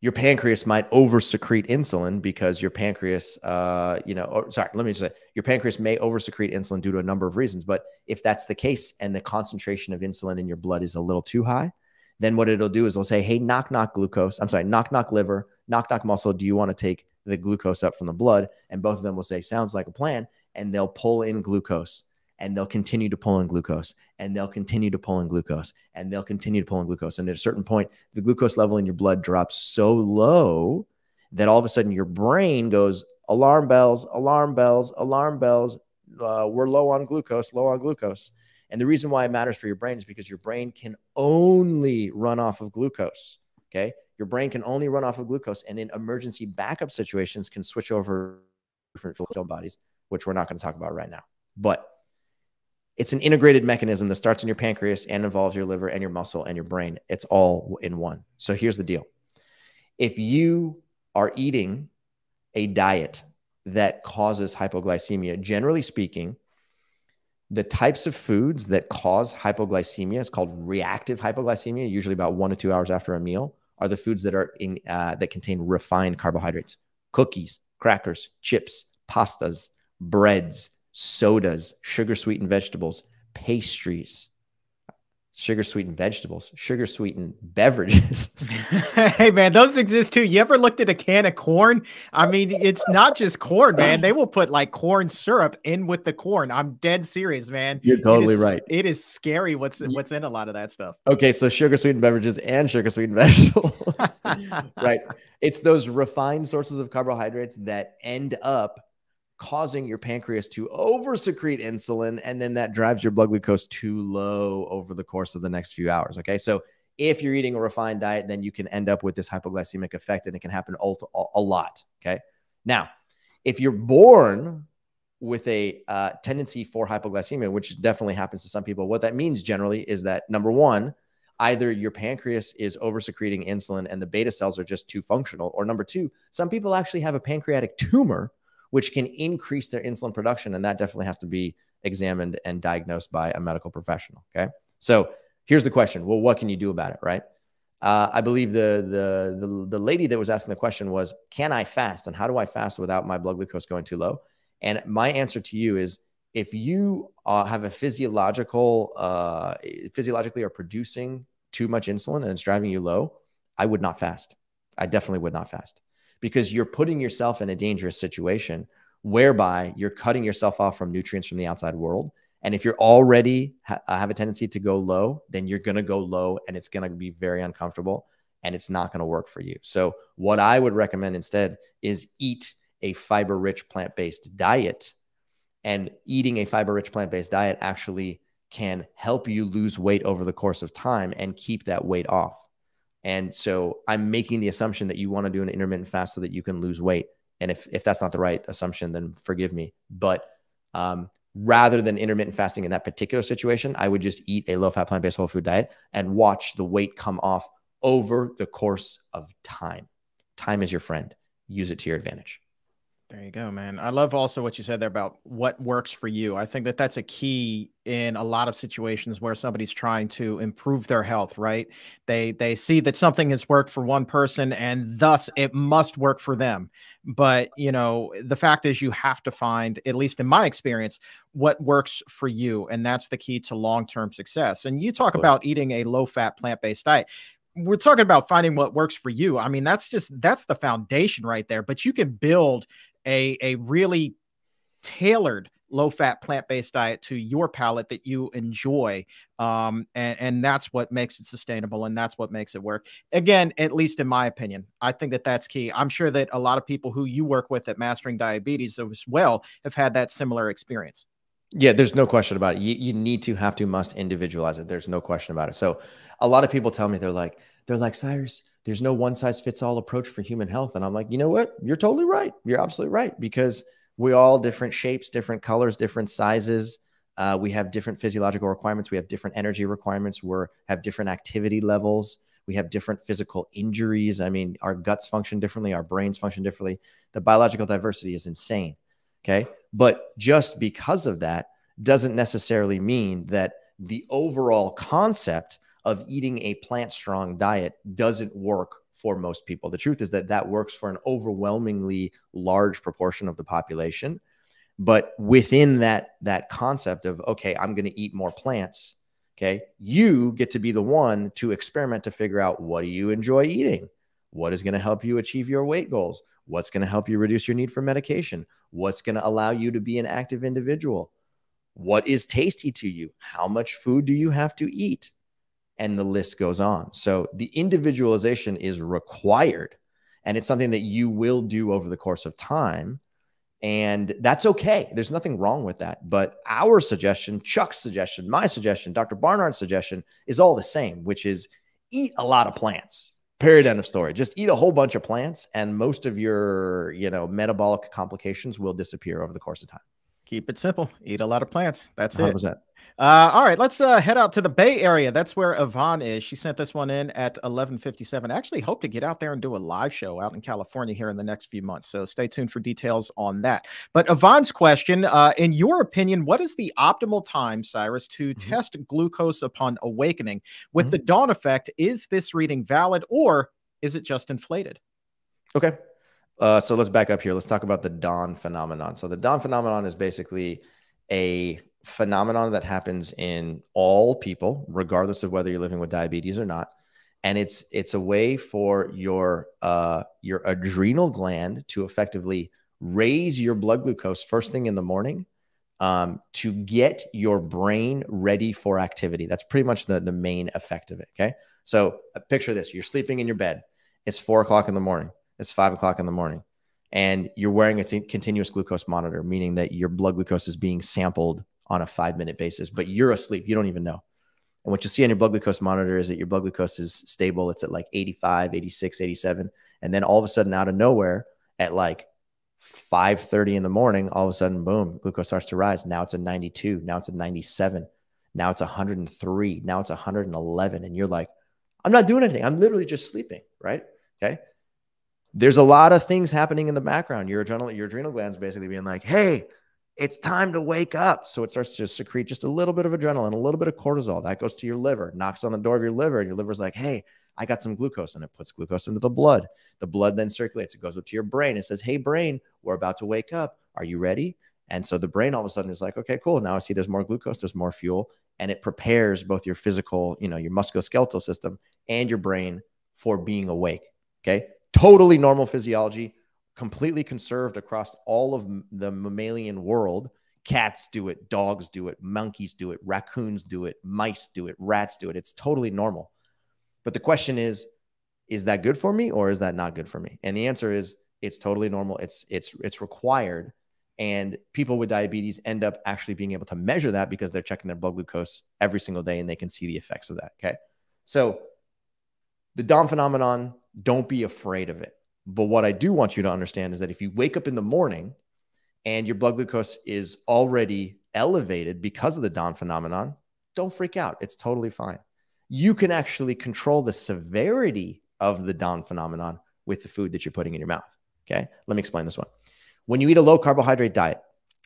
your pancreas might over secrete insulin because your pancreas, uh, you know, or, sorry, let me just say your pancreas may over secrete insulin due to a number of reasons. But if that's the case and the concentration of insulin in your blood is a little too high, then what it'll do is it'll say, hey, knock, knock glucose. I'm sorry, knock, knock liver, knock, knock muscle. Do you want to take the glucose up from the blood? And both of them will say, sounds like a plan. And they'll pull in glucose and they'll continue to pull in glucose and they'll continue to pull in glucose and they'll continue to pull in glucose. And at a certain point, the glucose level in your blood drops so low that all of a sudden your brain goes, alarm bells, alarm bells, alarm bells. Uh, we're low on glucose, low on glucose. And the reason why it matters for your brain is because your brain can only run off of glucose. Okay. Your brain can only run off of glucose and in emergency backup situations can switch over different bodies, which we're not going to talk about right now. But it's an integrated mechanism that starts in your pancreas and involves your liver and your muscle and your brain. It's all in one. So here's the deal. If you are eating a diet that causes hypoglycemia, generally speaking, the types of foods that cause hypoglycemia is called reactive hypoglycemia, usually about one to two hours after a meal, are the foods that are in uh, that contain refined carbohydrates, cookies, crackers, chips, pastas, breads, sodas, sugar sweetened vegetables, pastries, sugar sweetened vegetables, sugar sweetened beverages. hey man, those exist too. You ever looked at a can of corn? I mean, it's not just corn, man. They will put like corn syrup in with the corn. I'm dead serious, man. You're totally it is, right. It is scary what's what's in a lot of that stuff. Okay, so sugar sweetened beverages and sugar sweetened vegetables. right. It's those refined sources of carbohydrates that end up causing your pancreas to oversecrete insulin and then that drives your blood glucose too low over the course of the next few hours okay? So if you're eating a refined diet then you can end up with this hypoglycemic effect and it can happen a lot okay? Now if you're born with a uh, tendency for hypoglycemia which definitely happens to some people what that means generally is that number one either your pancreas is oversecreting insulin and the beta cells are just too functional or number two some people actually have a pancreatic tumor which can increase their insulin production. And that definitely has to be examined and diagnosed by a medical professional. Okay. So here's the question. Well, what can you do about it? Right. Uh, I believe the, the, the the lady that was asking the question was, "Can I fast? And how do I fast without my blood glucose going too low?" And my answer to you is, if you uh, have a physiological, uh, physiologically are producing too much insulin and it's driving you low, I would not fast. I definitely would not fast because you're putting yourself in a dangerous situation whereby you're cutting yourself off from nutrients from the outside world. And if you're already ha- uh, have a tendency to go low, then you're going to go low and it's going to be very uncomfortable and it's not going to work for you. So, what I would recommend instead is eat a fiber rich plant based diet. And eating a fiber rich plant based diet actually can help you lose weight over the course of time and keep that weight off. And so I'm making the assumption that you want to do an intermittent fast so that you can lose weight. And if, if that's not the right assumption, then forgive me. But um, rather than intermittent fasting in that particular situation, I would just eat a low fat, plant based whole food diet and watch the weight come off over the course of time. Time is your friend, use it to your advantage. There you go, man. I love also what you said there about what works for you. I think that that's a key in a lot of situations where somebody's trying to improve their health, right? They they see that something has worked for one person and thus it must work for them. But, you know, the fact is you have to find at least in my experience what works for you and that's the key to long-term success. And you talk Absolutely. about eating a low-fat plant-based diet we're talking about finding what works for you. I mean, that's just that's the foundation right there. But you can build a a really tailored low fat plant based diet to your palate that you enjoy. Um, and, and that's what makes it sustainable and that's what makes it work. Again, at least in my opinion, I think that that's key. I'm sure that a lot of people who you work with at Mastering Diabetes as well have had that similar experience. Yeah, there's no question about it. You, you need to have to must individualize it. There's no question about it. So a lot of people tell me they're like, they're like, Cyrus, there's no one size fits all approach for human health. And I'm like, you know what? You're totally right. You're absolutely right. Because we all different shapes, different colors, different sizes. Uh, we have different physiological requirements. We have different energy requirements. We have different activity levels. We have different physical injuries. I mean, our guts function differently. Our brains function differently. The biological diversity is insane. Okay. But just because of that doesn't necessarily mean that the overall concept of eating a plant strong diet doesn't work for most people. The truth is that that works for an overwhelmingly large proportion of the population. But within that that concept of okay, I'm going to eat more plants, okay? You get to be the one to experiment to figure out what do you enjoy eating? What is going to help you achieve your weight goals? What's going to help you reduce your need for medication? What's going to allow you to be an active individual? What is tasty to you? How much food do you have to eat? And the list goes on. So the individualization is required and it's something that you will do over the course of time. And that's okay. There's nothing wrong with that. But our suggestion, Chuck's suggestion, my suggestion, Dr. Barnard's suggestion is all the same, which is eat a lot of plants. Period. End of story. Just eat a whole bunch of plants, and most of your, you know, metabolic complications will disappear over the course of time. Keep it simple. Eat a lot of plants. That's 100%. it. Uh, all right, let's uh, head out to the Bay Area. That's where Yvonne is. She sent this one in at 11:57. I actually hope to get out there and do a live show out in California here in the next few months. So stay tuned for details on that. But Yvonne's question, uh, in your opinion, what is the optimal time, Cyrus, to mm-hmm. test glucose upon awakening with mm-hmm. the dawn effect? Is this reading valid or is it just inflated? Okay. Uh, so let's back up here. Let's talk about the dawn phenomenon. So the dawn phenomenon is basically a phenomenon that happens in all people, regardless of whether you're living with diabetes or not. And it's it's a way for your uh, your adrenal gland to effectively raise your blood glucose first thing in the morning um, to get your brain ready for activity. That's pretty much the, the main effect of it. Okay. So uh, picture this you're sleeping in your bed. It's four o'clock in the morning. It's five o'clock in the morning. And you're wearing a continuous glucose monitor, meaning that your blood glucose is being sampled on a five minute basis, but you're asleep. You don't even know. And what you see on your blood glucose monitor is that your blood glucose is stable. It's at like 85, 86, 87. And then all of a sudden, out of nowhere, at like 5:30 in the morning, all of a sudden, boom, glucose starts to rise. Now it's a 92. Now it's a 97. Now it's 103. Now it's 111. And you're like, I'm not doing anything. I'm literally just sleeping, right? Okay. There's a lot of things happening in the background. Your adrenal, your adrenal glands basically being like, hey, it's time to wake up. So it starts to secrete just a little bit of adrenaline, a little bit of cortisol. That goes to your liver, knocks on the door of your liver, and your liver's like, hey, I got some glucose, and it puts glucose into the blood. The blood then circulates. It goes up to your brain. It says, hey, brain, we're about to wake up. Are you ready? And so the brain all of a sudden is like, okay, cool. Now I see there's more glucose, there's more fuel, and it prepares both your physical, you know, your musculoskeletal system and your brain for being awake. Okay. Totally normal physiology completely conserved across all of the mammalian world. Cats do it, dogs do it, monkeys do it, raccoons do it, mice do it, rats do it. It's totally normal. But the question is, is that good for me or is that not good for me? And the answer is it's totally normal. It's it's it's required. And people with diabetes end up actually being able to measure that because they're checking their blood glucose every single day and they can see the effects of that. Okay. So the dawn phenomenon, don't be afraid of it. But what I do want you to understand is that if you wake up in the morning and your blood glucose is already elevated because of the dawn phenomenon, don't freak out. It's totally fine. You can actually control the severity of the dawn phenomenon with the food that you're putting in your mouth. Okay. Let me explain this one. When you eat a low carbohydrate diet,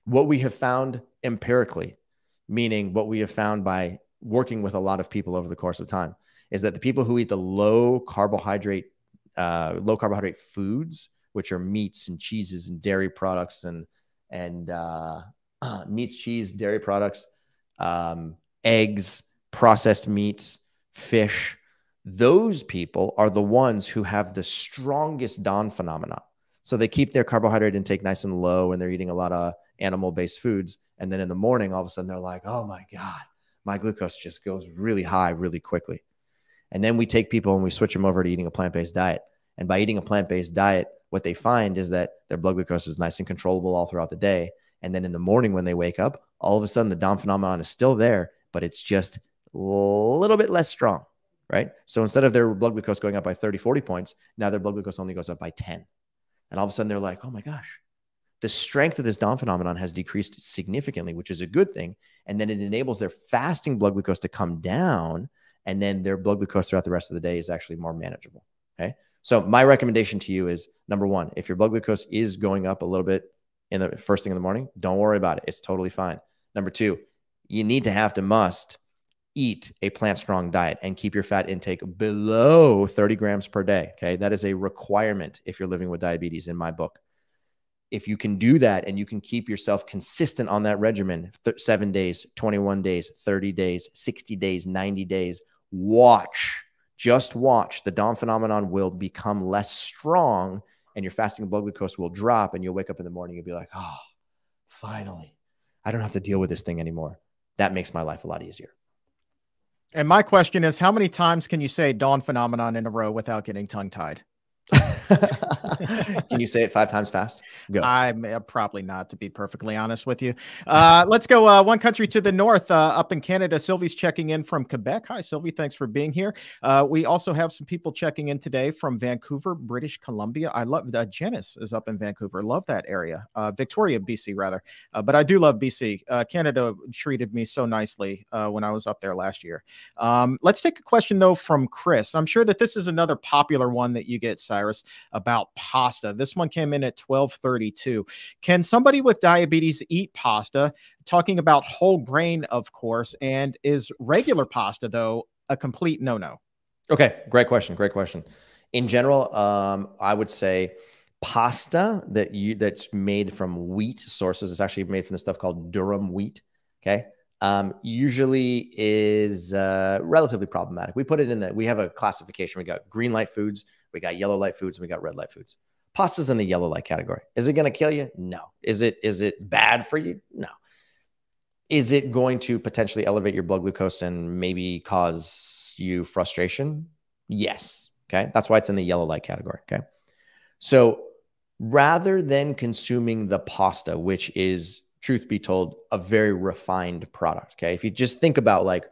what we have found empirically, meaning what we have found by working with a lot of people over the course of time, is that the people who eat the low carbohydrate uh, low carbohydrate foods, which are meats and cheeses and dairy products and and uh, meats, cheese, dairy products, um, eggs, processed meats, fish. those people are the ones who have the strongest dawn phenomenon. So they keep their carbohydrate intake nice and low and they're eating a lot of animal based foods. And then in the morning, all of a sudden they're like, oh my God, my glucose just goes really high really quickly. And then we take people and we switch them over to eating a plant based diet. And by eating a plant based diet, what they find is that their blood glucose is nice and controllable all throughout the day. And then in the morning, when they wake up, all of a sudden the dawn phenomenon is still there, but it's just a little bit less strong, right? So instead of their blood glucose going up by 30, 40 points, now their blood glucose only goes up by 10. And all of a sudden they're like, oh my gosh, the strength of this dawn phenomenon has decreased significantly, which is a good thing. And then it enables their fasting blood glucose to come down. And then their blood glucose throughout the rest of the day is actually more manageable. Okay. So my recommendation to you is number one, if your blood glucose is going up a little bit in the first thing in the morning, don't worry about it. It's totally fine. Number two, you need to have to must eat a plant strong diet and keep your fat intake below 30 grams per day. Okay. That is a requirement if you're living with diabetes in my book. If you can do that and you can keep yourself consistent on that regimen, seven days, 21 days, 30 days, 60 days, 90 days, watch, just watch. The dawn phenomenon will become less strong and your fasting blood glucose will drop and you'll wake up in the morning and be like, oh, finally, I don't have to deal with this thing anymore. That makes my life a lot easier. And my question is, how many times can you say dawn phenomenon in a row without getting tongue tied? Can you say it five times fast? Go. I'm uh, probably not, to be perfectly honest with you. Uh, let's go uh, one country to the north, uh, up in Canada. Sylvie's checking in from Quebec. Hi, Sylvie. Thanks for being here. Uh, we also have some people checking in today from Vancouver, British Columbia. I love that. Janice is up in Vancouver. Love that area. Uh, Victoria, BC, rather. but I do love BC. Canada treated me so nicely when I was up there last year. Um, let's take a question, though, from Chris. I'm sure that this is another popular one that you get, Cyrus about pasta. This one came in at 1232. Can somebody with diabetes eat pasta? Talking about whole grain, of course, and is regular pasta though a complete no-no? Okay, great question. Great question. In general, um, I would say pasta that you that's made from wheat sources. It's actually made from the stuff called durum wheat. Okay. Um, usually is uh, relatively problematic. We put it in the, we have a classification. We got green light foods, we got yellow light foods, and we got red light foods. Pasta's in the yellow light category. Is it going to kill you? No. Is it is it bad for you? No. Is it going to potentially elevate your blood glucose and maybe cause you frustration? Yes. Okay. That's why it's in the yellow light category. Okay. So rather than consuming the pasta, which is, truth be told, a very refined product. Okay. If you just think about like,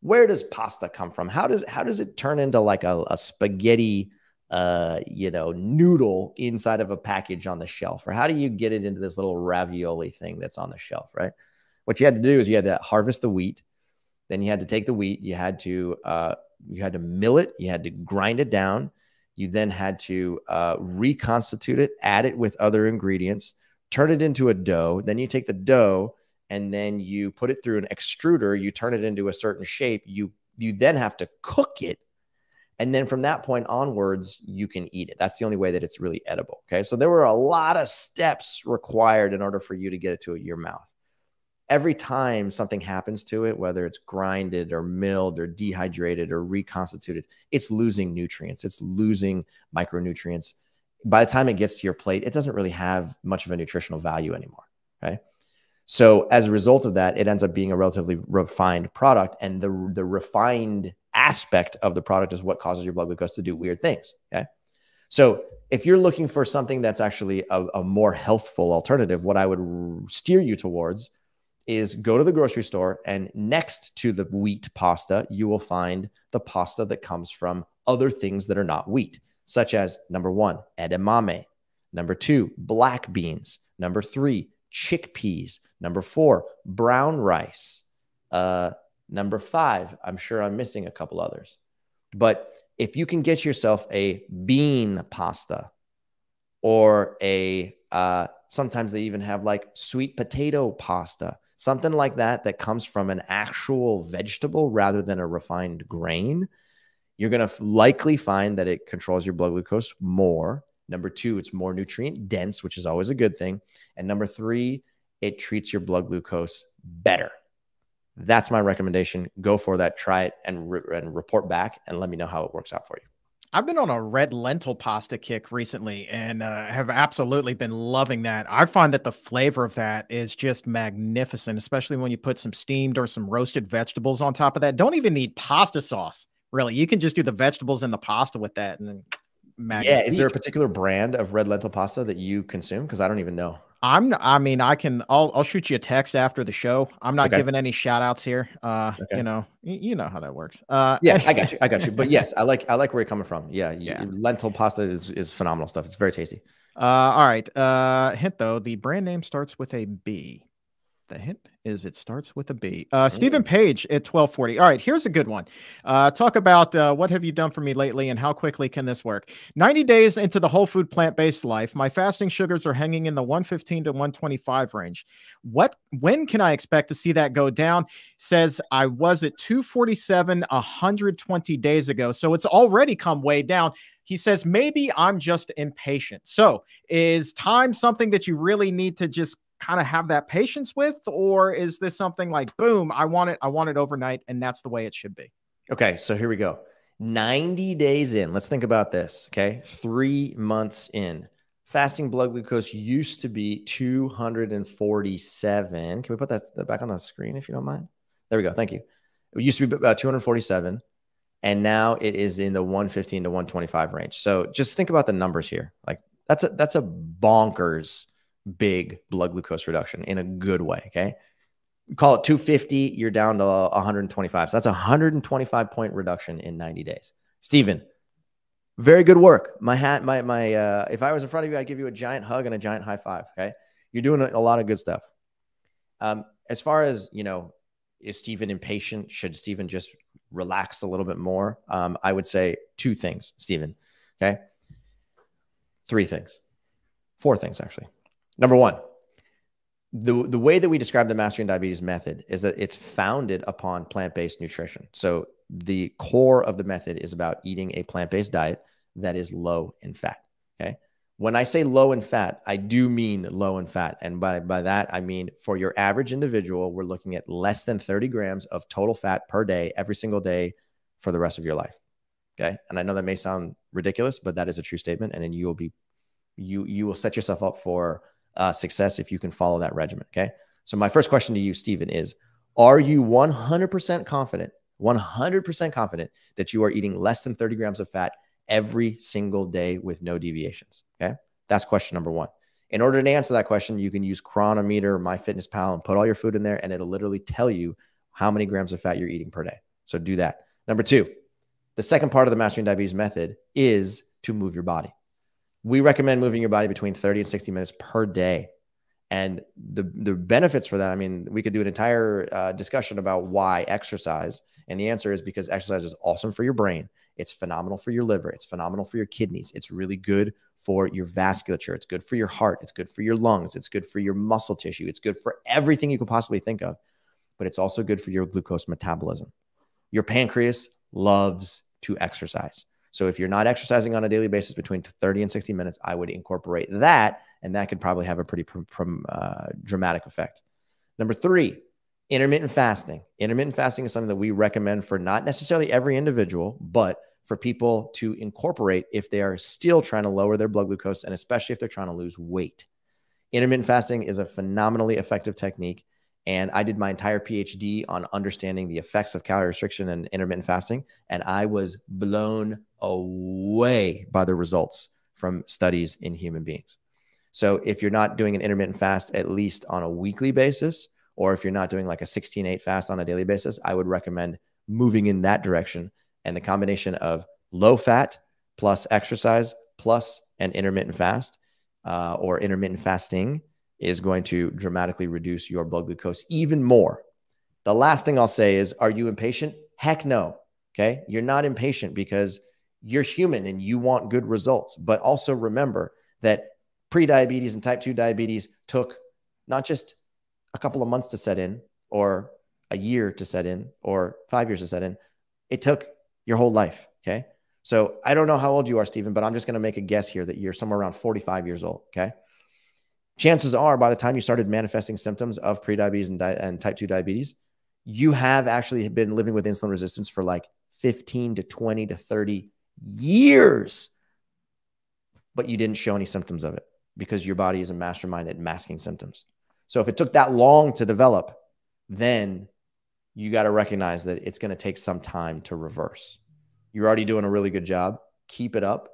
where does pasta come from? How does how does it turn into like a, a spaghetti uh, you know, noodle inside of a package on the shelf? Or how do you get it into this little ravioli thing that's on the shelf, right? What you had to do is you had to harvest the wheat, then you had to take the wheat, you had to uh, you had to mill it, you had to grind it down, you then had to uh, reconstitute it, add it with other ingredients, turn it into a dough. Then you take the dough and then you put it through an extruder, you turn it into a certain shape. You you then have to cook it and then from that point onwards, you can eat it. That's the only way that it's really edible. Okay. So there were a lot of steps required in order for you to get it to your mouth. Every time something happens to it, whether it's grinded or milled or dehydrated or reconstituted, it's losing nutrients, it's losing micronutrients. By the time it gets to your plate, it doesn't really have much of a nutritional value anymore. Okay. So as a result of that, it ends up being a relatively refined product. And the, the refined aspect of the product is what causes your blood glucose to do weird things. Okay. So if you're looking for something that's actually a, a more healthful alternative, what I would steer you towards is go to the grocery store and next to the wheat pasta, you will find the pasta that comes from other things that are not wheat, such as number one, edamame, number two, black beans, number three, chickpeas, number four, brown rice, uh, Number five, I'm sure I'm missing a couple others. But if you can get yourself a bean pasta or a, uh, sometimes they even have like sweet potato pasta, something like that, that comes from an actual vegetable rather than a refined grain, you're going to likely find that it controls your blood glucose more. Number two, it's more nutrient dense, which is always a good thing. And number three, it treats your blood glucose better. That's my recommendation. Go for that. Try it and, re- and report back and let me know how it works out for you. I've been on a red lentil pasta kick recently and uh, have absolutely been loving that. I find that the flavor of that is just magnificent, especially when you put some steamed or some roasted vegetables on top of that. Don't even need pasta sauce, really. You can just do the vegetables and the pasta with that. And then, yeah, is there a particular brand of red lentil pasta that you consume? Because I don't even know. I'm I mean I can I'll I'll shoot you a text after the show. I'm not okay. giving any shout outs here. Uh okay. you know, you know how that works. Uh Yeah, I got you. I got you. But yes, I like I like where you're coming from. Yeah, yeah. lentil pasta is is phenomenal stuff. It's very tasty. Uh all right. Uh hint though, the brand name starts with a B. The hint is it starts with a B. Uh, Stephen Page at 1240. All right, here's a good one. Uh, talk about uh, what have you done for me lately and how quickly can this work? 90 days into the whole food plant based life, my fasting sugars are hanging in the 115 to 125 range. What when can I expect to see that go down? Says I was at 247 120 days ago, so it's already come way down. He says maybe I'm just impatient. So is time something that you really need to just kind of have that patience with or is this something like boom i want it i want it overnight and that's the way it should be? Okay so here we go. 90 days in let's think about this okay? Three months in. Fasting blood glucose used to be 247 can we put that back on the screen if you don't mind? There we go thank you. It used to be about 247 and now it is in the 115 to 125 range. So just think about the numbers here. Like that's a that's a bonkers big blood glucose reduction in a good way. Okay. Call it 250, you're down to 125. So that's a 125 point reduction in 90 days. Steven, very good work. My hat, my, my, uh, if I was in front of you, I'd give you a giant hug and a giant high five. Okay. You're doing a, lot of good stuff. Um, as far as, you know, is Steven impatient? Should Steven just relax a little bit more? Um, I would say two things, Steven. Okay. Three things, four things, actually. Number one, the, the way that we describe the mastering diabetes method is that it's founded upon plant-based nutrition. So the core of the method is about eating a plant-based diet that is low in fat. Okay. When I say low in fat, I do mean low in fat. And by, by that, I mean for your average individual, we're looking at less than 30 grams of total fat per day, every single day for the rest of your life. Okay. And I know that may sound ridiculous, but that is a true statement. And then you will be, you, you will set yourself up for uh, success if you can follow that regimen. Okay. So, my first question to you, Stephen, is Are you 100% confident, 100% confident that you are eating less than 30 grams of fat every single day with no deviations? Okay. That's question number one. In order to answer that question, you can use Cronometer, MyFitnessPal, and put all your food in there, and it'll literally tell you how many grams of fat you're eating per day. So, do that. Number two, the second part of the mastering diabetes method is to move your body we recommend moving your body between 30 and 60 minutes per day. And the, the benefits for that, I mean, we could do an entire uh, discussion about why exercise. And the answer is because exercise is awesome for your brain. It's phenomenal for your liver. It's phenomenal for your kidneys. It's really good for your vasculature. It's good for your heart. It's good for your lungs. It's good for your muscle tissue. It's good for everything you could possibly think of. But it's also good for your glucose metabolism. Your pancreas loves to exercise. So if you're not exercising on a daily basis between 30 and 60 minutes, I would incorporate that, and that could probably have a pretty pr- pr- uh, dramatic effect. Number three, intermittent fasting. Intermittent fasting is something that we recommend for not necessarily every individual, but for people to incorporate if they are still trying to lower their blood glucose and especially if they're trying to lose weight. Intermittent fasting is a phenomenally effective technique. And I did my entire PhD on understanding the effects of calorie restriction and intermittent fasting. And I was blown away by the results from studies in human beings. So if you're not doing an intermittent fast at least on a weekly basis, or if you're not doing like a 16 8 fast on a daily basis, I would recommend moving in that direction. And the combination of low fat plus exercise plus an intermittent fast uh, or intermittent fasting is going to dramatically reduce your blood glucose even more. The last thing I'll say is, are you impatient? Heck no. Okay. You're not impatient because you're human and you want good results. But also remember that pre-diabetes and type 2 diabetes took not just a couple of months to set in or a year to set in or five years to set in. It took your whole life. Okay. So I don't know how old you are, Stephen, but I'm just going to make a guess here that you're somewhere around 45 years old. Okay chances are by the time you started manifesting symptoms of prediabetes and, di- and type 2 diabetes, you have actually been living with insulin resistance for like 15 to 20 to 30 years, but you didn't show any symptoms of it because your body is a mastermind at masking symptoms. So if it took that long to develop, then you got to recognize that it's going to take some time to reverse. You're already doing a really good job. Keep it up,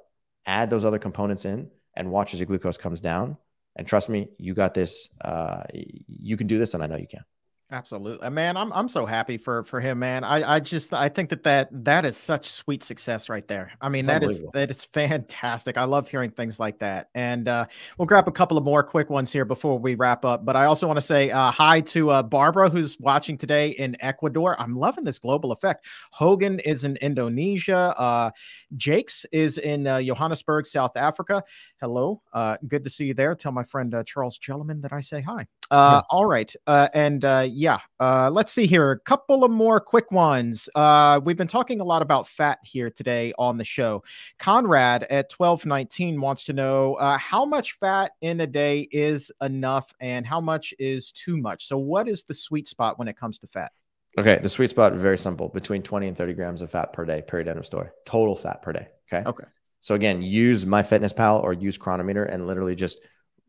add those other components in, and watch as your glucose comes down. And trust me, you got this. Uh, you can do this, and I know you can. Absolutely, uh, man. I'm I'm so happy for for him, man. I I just I think that that that is such sweet success right there. I mean, that is that is fantastic. I love hearing things like that. And uh, we'll grab a couple of more quick ones here before we wrap up. But I also want to say uh, hi to uh, Barbara, who's watching today in Ecuador. I'm loving this global effect. Hogan is in Indonesia. Uh, Jakes is in uh, Johannesburg, South Africa. Hello, uh, good to see you there. Tell my friend uh, Charles Jelleman that I say hi. Uh, yeah. All right, uh, and uh, yeah, uh, let's see here. A couple of more quick ones. Uh, we've been talking a lot about fat here today on the show. Conrad at 1219 wants to know uh, how much fat in a day is enough and how much is too much. So, what is the sweet spot when it comes to fat? Okay, the sweet spot very simple between 20 and 30 grams of fat per day, period, end of story. Total fat per day. Okay. Okay. So, again, use MyFitnessPal or use Cronometer and literally just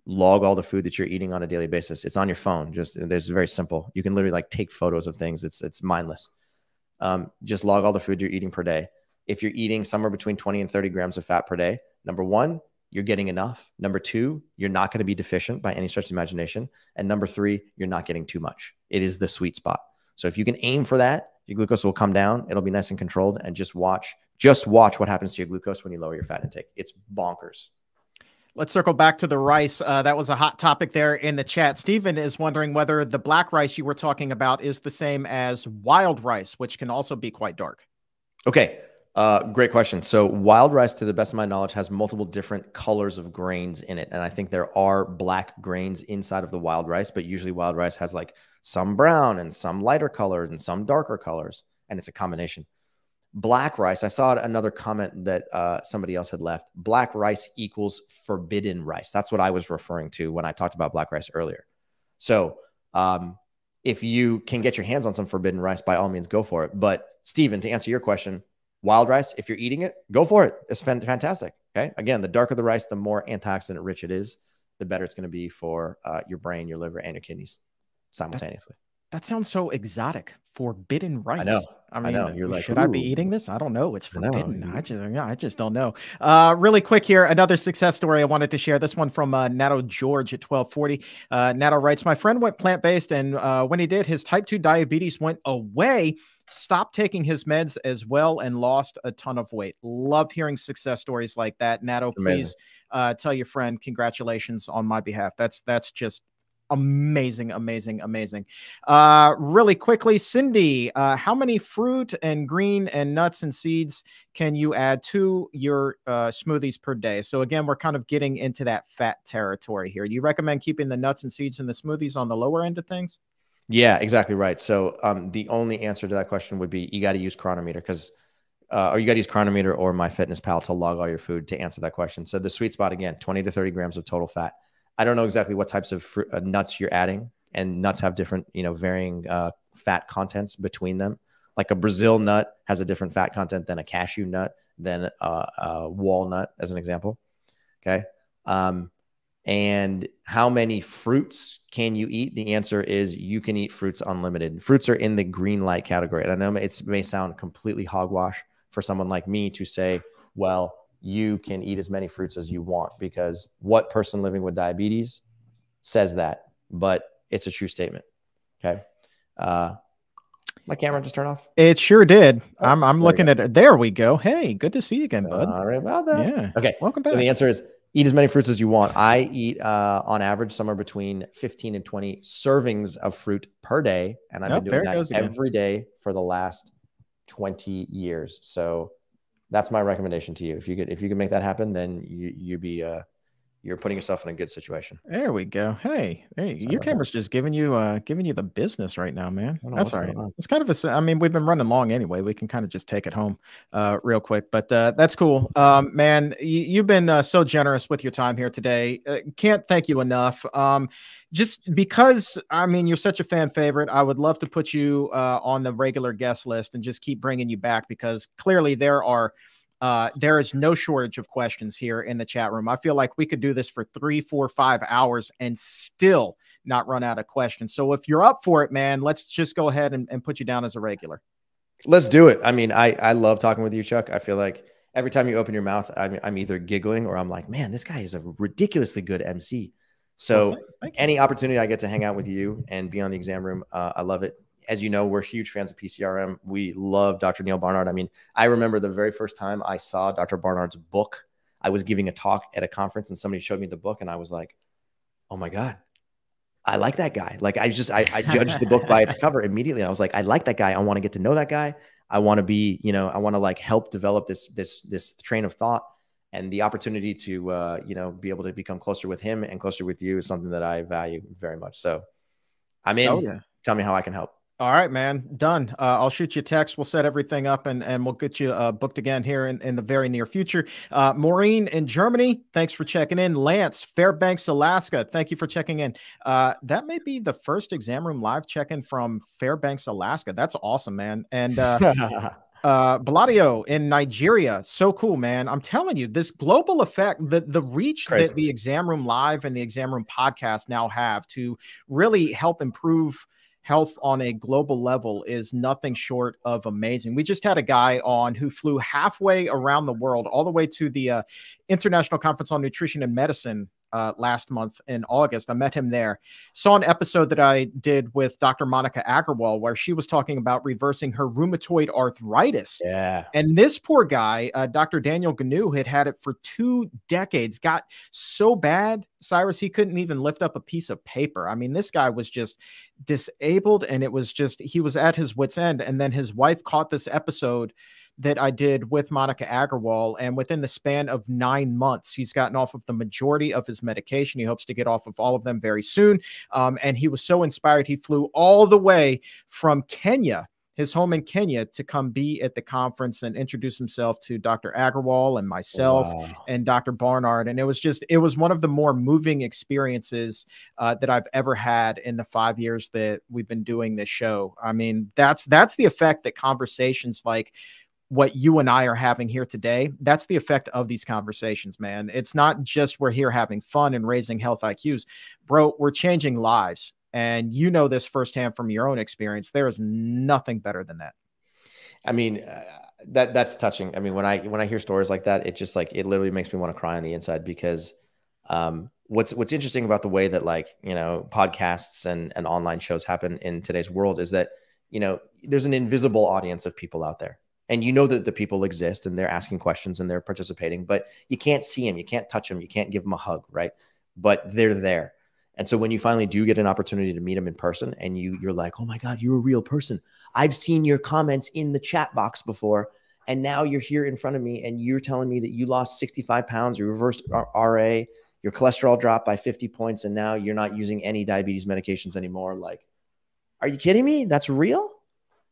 log all the food that you're eating on a daily basis. It's on your phone. Just there's very simple. You can literally like take photos of things. It's it's mindless. Um, just log all the food you're eating per day. If you're eating somewhere between 20 and 30 grams of fat per day, number one, you're getting enough. Number two, you're not going to be deficient by any stretch of imagination. And number three, you're not getting too much. It is the sweet spot. So if you can aim for that, your glucose will come down. It'll be nice and controlled. And just watch, just watch what happens to your glucose when you lower your fat intake. It's bonkers. Let's circle back to the rice. Uh, that was a hot topic there in the chat. Stephen is wondering whether the black rice you were talking about is the same as wild rice, which can also be quite dark. Okay. Uh, great question. So, wild rice, to the best of my knowledge, has multiple different colors of grains in it. And I think there are black grains inside of the wild rice, but usually wild rice has like some brown and some lighter colors and some darker colors. And it's a combination black rice. I saw another comment that uh, somebody else had left. Black rice equals forbidden rice. That's what I was referring to when I talked about black rice earlier. So, um, if you can get your hands on some forbidden rice, by all means, go for it. But Stephen, to answer your question, wild rice, if you're eating it, go for it. It's fantastic. Okay. Again, the darker the rice, the more antioxidant rich it is, the better it's going to be for uh, your brain, your liver, and your kidneys simultaneously. That sounds so exotic. Forbidden rice. I know. I mean, I know. You're like, should Ooh. I be eating this? I don't know. It's forbidden. I, I just, yeah, I just don't know. Uh, really quick here, another success story I wanted to share. This one from uh, Nato George at 1240. Uh, Nato writes, "My friend went plant based, and uh, when he did, his type two diabetes went away. Stopped taking his meds as well, and lost a ton of weight. Love hearing success stories like that. Nato, please uh, tell your friend congratulations on my behalf. That's that's just amazing, amazing, amazing. Uh, really quickly, Cindy, uh, how many fruit and green and nuts and seeds can you add to your uh, smoothies per day? So again, we're kind of getting into that fat territory here. Do you recommend keeping the nuts and seeds in the smoothies on the lower end of things? Yeah, exactly right. So um, the only answer to that question would be you got to use Cronometer because. Uh, or you got to use Chronometer or MyFitnessPal to log all your food to answer that question. So the sweet spot again, 20 to 30 grams of total fat. I don't know exactly what types of uh, nuts you're adding, and nuts have different, you know, varying uh, fat contents between them. Like a Brazil nut has a different fat content than a cashew nut, than a, a walnut, as an example. Okay. Um, and how many fruits can you eat? The answer is you can eat fruits unlimited. Fruits are in the green light category. And I know it may sound completely hogwash for someone like me to say, well, you can eat as many fruits as you want because what person living with diabetes says that, but it's a true statement. Okay. Uh, my camera just turned off. It sure did. Oh, I'm I'm looking at it. There we go. Hey, good to see you again, bud. Sorry about that. Yeah. Okay. Welcome back. So the answer is eat as many fruits as you want. I eat uh, on average somewhere between 15 and 20 servings of fruit per day, and I've oh, been doing that every day for the last 20 years. So that's my recommendation to you. If you could, if you can make that happen, then you you be uh, you're putting yourself in a good situation. There we go. Hey, hey, Sorry your camera's that. just giving you uh giving you the business right now, man. That's all right. It's kind of a I mean, we've been running long anyway. We can kind of just take it home uh real quick. But uh that's cool. Um man, you, have been uh, so generous with your time here today. Uh, can't thank you enough. Um just because I mean you're such a fan favorite, I would love to put you uh on the regular guest list and just keep bringing you back because clearly there are uh, there is no shortage of questions here in the chat room. I feel like we could do this for three, four, five hours and still not run out of questions. So if you're up for it, man, let's just go ahead and, and put you down as a regular. Let's do it. I mean, I, I love talking with you, Chuck. I feel like every time you open your mouth, I'm, I'm either giggling or I'm like, man, this guy is a ridiculously good MC. So okay, any opportunity I get to hang out with you and be on the exam room, uh, I love it as you know, we're huge fans of PCRM. We love Dr. Neil Barnard. I mean, I remember the very first time I saw Dr. Barnard's book. I was giving a talk at a conference and somebody showed me the book, and I was like, oh my God, I like that guy. Like, I just, I, I judged the book by its cover immediately. I was like, I like that guy. I want to get to know that guy. I want to be, you know, I want to like help develop this, this, this train of thought and the opportunity to, uh, you know, be able to become closer with him and closer with you is something that I value very much. So I'm in. Oh, yeah. Tell me how I can help. All right, man. Done. Uh, I'll shoot you a text. We'll set everything up and, and we'll get you uh, booked again here in, in the very near future. Uh, Maureen in Germany, thanks for checking in. Lance, Fairbanks, Alaska, thank you for checking in. Uh, that may be the first exam room live check in from Fairbanks, Alaska. That's awesome, man. And uh, uh Baladio in Nigeria. So cool, man. I'm telling you, this global effect, the, the reach Crazy. that the exam room live and the exam room podcast now have to really help improve health on a global level is nothing short of amazing. We just had a guy on who flew halfway around the world, all the way to the uh, International Conference on Nutrition and Medicine uh, last month in August. I met him there. Saw an episode that I did with Dr. Monica Aggarwal where she was talking about reversing her rheumatoid arthritis. Yeah. And this poor guy, uh, Dr. Daniel Gnu, had had it for two decades, got so bad, Cyrus, he couldn't even lift up a piece of paper. I mean, this guy was just disabled and it was just, he was at his wits' end. And then his wife caught this episode that I did with Monica Aggarwal. And within the span of nine months, he's gotten off of the majority of his medication. He hopes to get off of all of them very soon. Um, and he was so inspired, he flew all the way from Kenya his home in Kenya to come be at the conference and introduce himself to Dr. Aggarwal and myself wow. and Dr. Barnard. And it was just, it was one of the more moving experiences uh, that I've ever had in the five years that we've been doing this show. I mean, that's that's the effect that conversations like what you and I are having here today, that's the effect of these conversations, man. It's not just we're here having fun and raising health IQs. Bro, we're changing lives. And you know this firsthand from your own experience. There is nothing better than that. I mean, uh, that that's touching. I mean, when I when I hear stories like that, it just like it literally makes me want to cry on the inside because um, what's what's interesting about the way that like you know podcasts and and online shows happen in today's world is that you know there's an invisible audience of people out there and you know that the people exist and they're asking questions and they're participating but you can't see them you can't touch them you can't give them a hug right? But they're there. And so when you finally do get an opportunity to meet them in person and you you're like oh my god you're a real person. I've seen your comments in the chat box before and now you're here in front of me and you're telling me that you lost 65 pounds you reversed ra your cholesterol dropped by 50 points and now you're not using any diabetes medications anymore. Like are you kidding me? That's real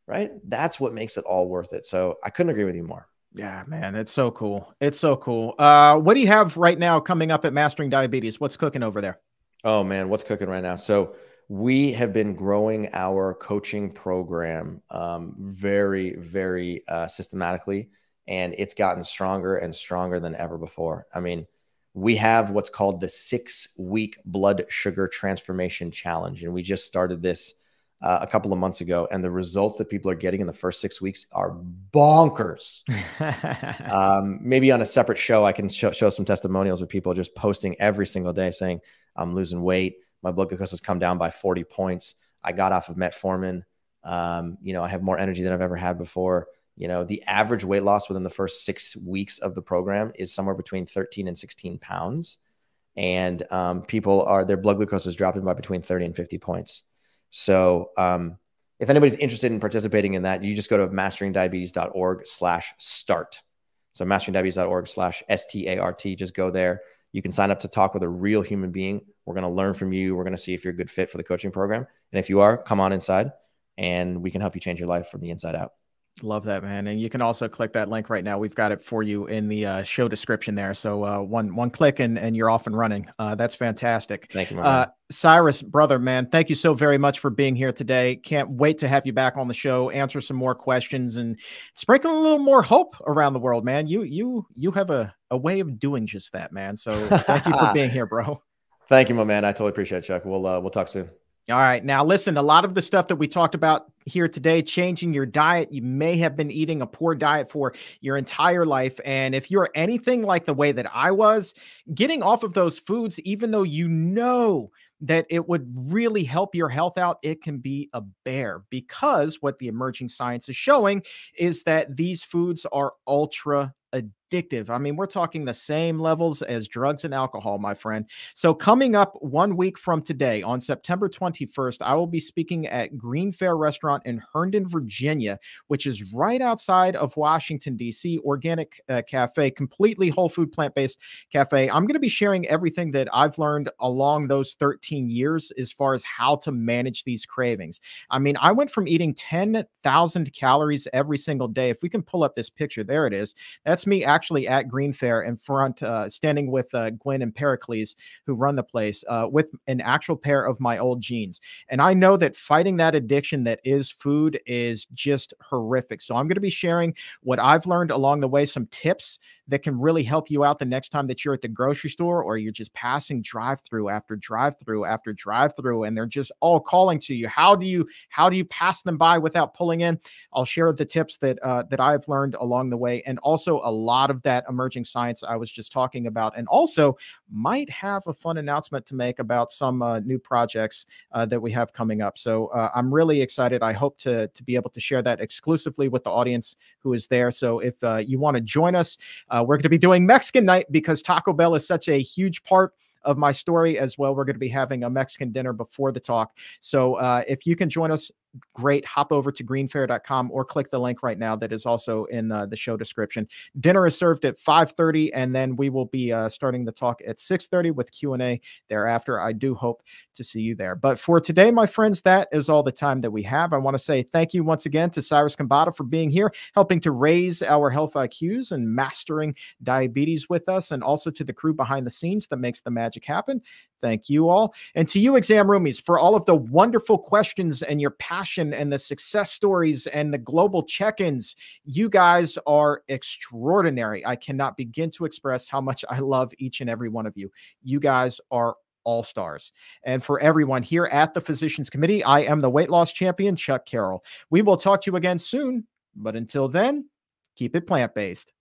right? That's what makes it all worth it. So I couldn't agree with you more. Yeah, man, it's so cool. It's so cool. Uh, what do you have right now coming up at Mastering Diabetes? What's cooking over there? Oh man, what's cooking right now? So we have been growing our coaching program um, very, very uh, systematically, and it's gotten stronger and stronger than ever before. I mean, we have what's called the six week blood sugar transformation challenge, and we just started this uh, a couple of months ago, and the results that people are getting in the first six weeks are bonkers. um, maybe on a separate show, I can show, show some testimonials of people just posting every single day saying, I'm losing weight. My blood glucose has come down by 40 points. I got off of metformin. Um, you know, I have more energy than I've ever had before. You know, the average weight loss within the first six weeks of the program is somewhere between 13 and 16 pounds. And um, people are, their blood glucose is dropping by between 30 and 50 points. So um, if anybody's interested in participating in that, you just go to masteringdiabetes.org slash start. So masteringdiabetes.org slash S-T-A-R-T. Just go there, You can sign up to talk with a real human being. We're going to learn from you. We're going to see if you're a good fit for the coaching program. And if you are, come on inside and we can help you change your life from the inside out. Love that, man. And you can also click that link right now. We've got it for you in the uh, show description there. So uh, one one click and, and you're off and running. Uh, that's fantastic. Thank you, uh, Cyrus, brother, man. Thank you so very much for being here today. Can't wait to have you back on the show, answer some more questions, and sprinkle a little more hope around the world, man. You you you have a, a way of doing just that, man. So thank you for being here, bro. Thank you, my man. I totally appreciate it, Chuck. We'll uh, we'll talk soon. All right. Now, listen, a lot of the stuff that we talked about here today, changing your diet, you may have been eating a poor diet for your entire life. And if you're anything like the way that I was, getting off of those foods, even though you know that it would really help your health out, it can be a bear because what the emerging science is showing is that these foods are ultra addictive. I mean, we're talking the same levels as drugs and alcohol, my friend. So, coming up one week from today, on September 21st, I will be speaking at GreenFare Restaurant in Herndon, Virginia, which is right outside of Washington, D.C. Organic uh, Cafe, completely whole food, plant based cafe. I'm going to be sharing everything that I've learned along those 13 years as far as how to manage these cravings. I mean, I went from eating 10,000 calories every single day. If we can pull up this picture, there it is. That's me actually at GreenFare in front, uh, standing with uh, Gwen and Pericles, who run the place, uh, with an actual pair of my old jeans. And I know that fighting that addiction that is food is just horrific. So I'm going to be sharing what I've learned along the way, some tips that can really help you out the next time that you're at the grocery store or you're just passing drive through after drive through after drive through and they're just all calling to you. How do you how do you pass them by without pulling in? I'll share the tips that uh, that I've learned along the way and also a lot of that emerging science I was just talking about and also might have a fun announcement to make about some uh, new projects uh, that we have coming up. So uh, I'm really excited. I hope to to be able to share that exclusively with the audience who is there. So if uh, you want to join us uh, we're going to be doing Mexican night because Taco Bell is such a huge part of my story as well. We're going to be having a Mexican dinner before the talk. So uh, if you can join us, great. Hop over to greenfair.com or click the link right now that is also in uh, the show description. Dinner is served at 5:30, and then we will be uh, starting the talk at 6:30 with Q&A thereafter. I do hope to see you there. But for today, my friends, that is all the time that we have. I want to say thank you once again to Cyrus Khambatta for being here, helping to raise our health IQs and mastering diabetes with us, and also to the crew behind the scenes that makes the magic happen. Thank you all. And to you, exam roomies, for all of the wonderful questions and your passion and the success stories and the global check ins. You guys are extraordinary. I cannot begin to express how much I love each and every one of you. You guys are all stars. And for everyone here at the Physicians Committee, I am the weight loss champion, Chuck Carroll. We will talk to you again soon. But until then, keep it plant based.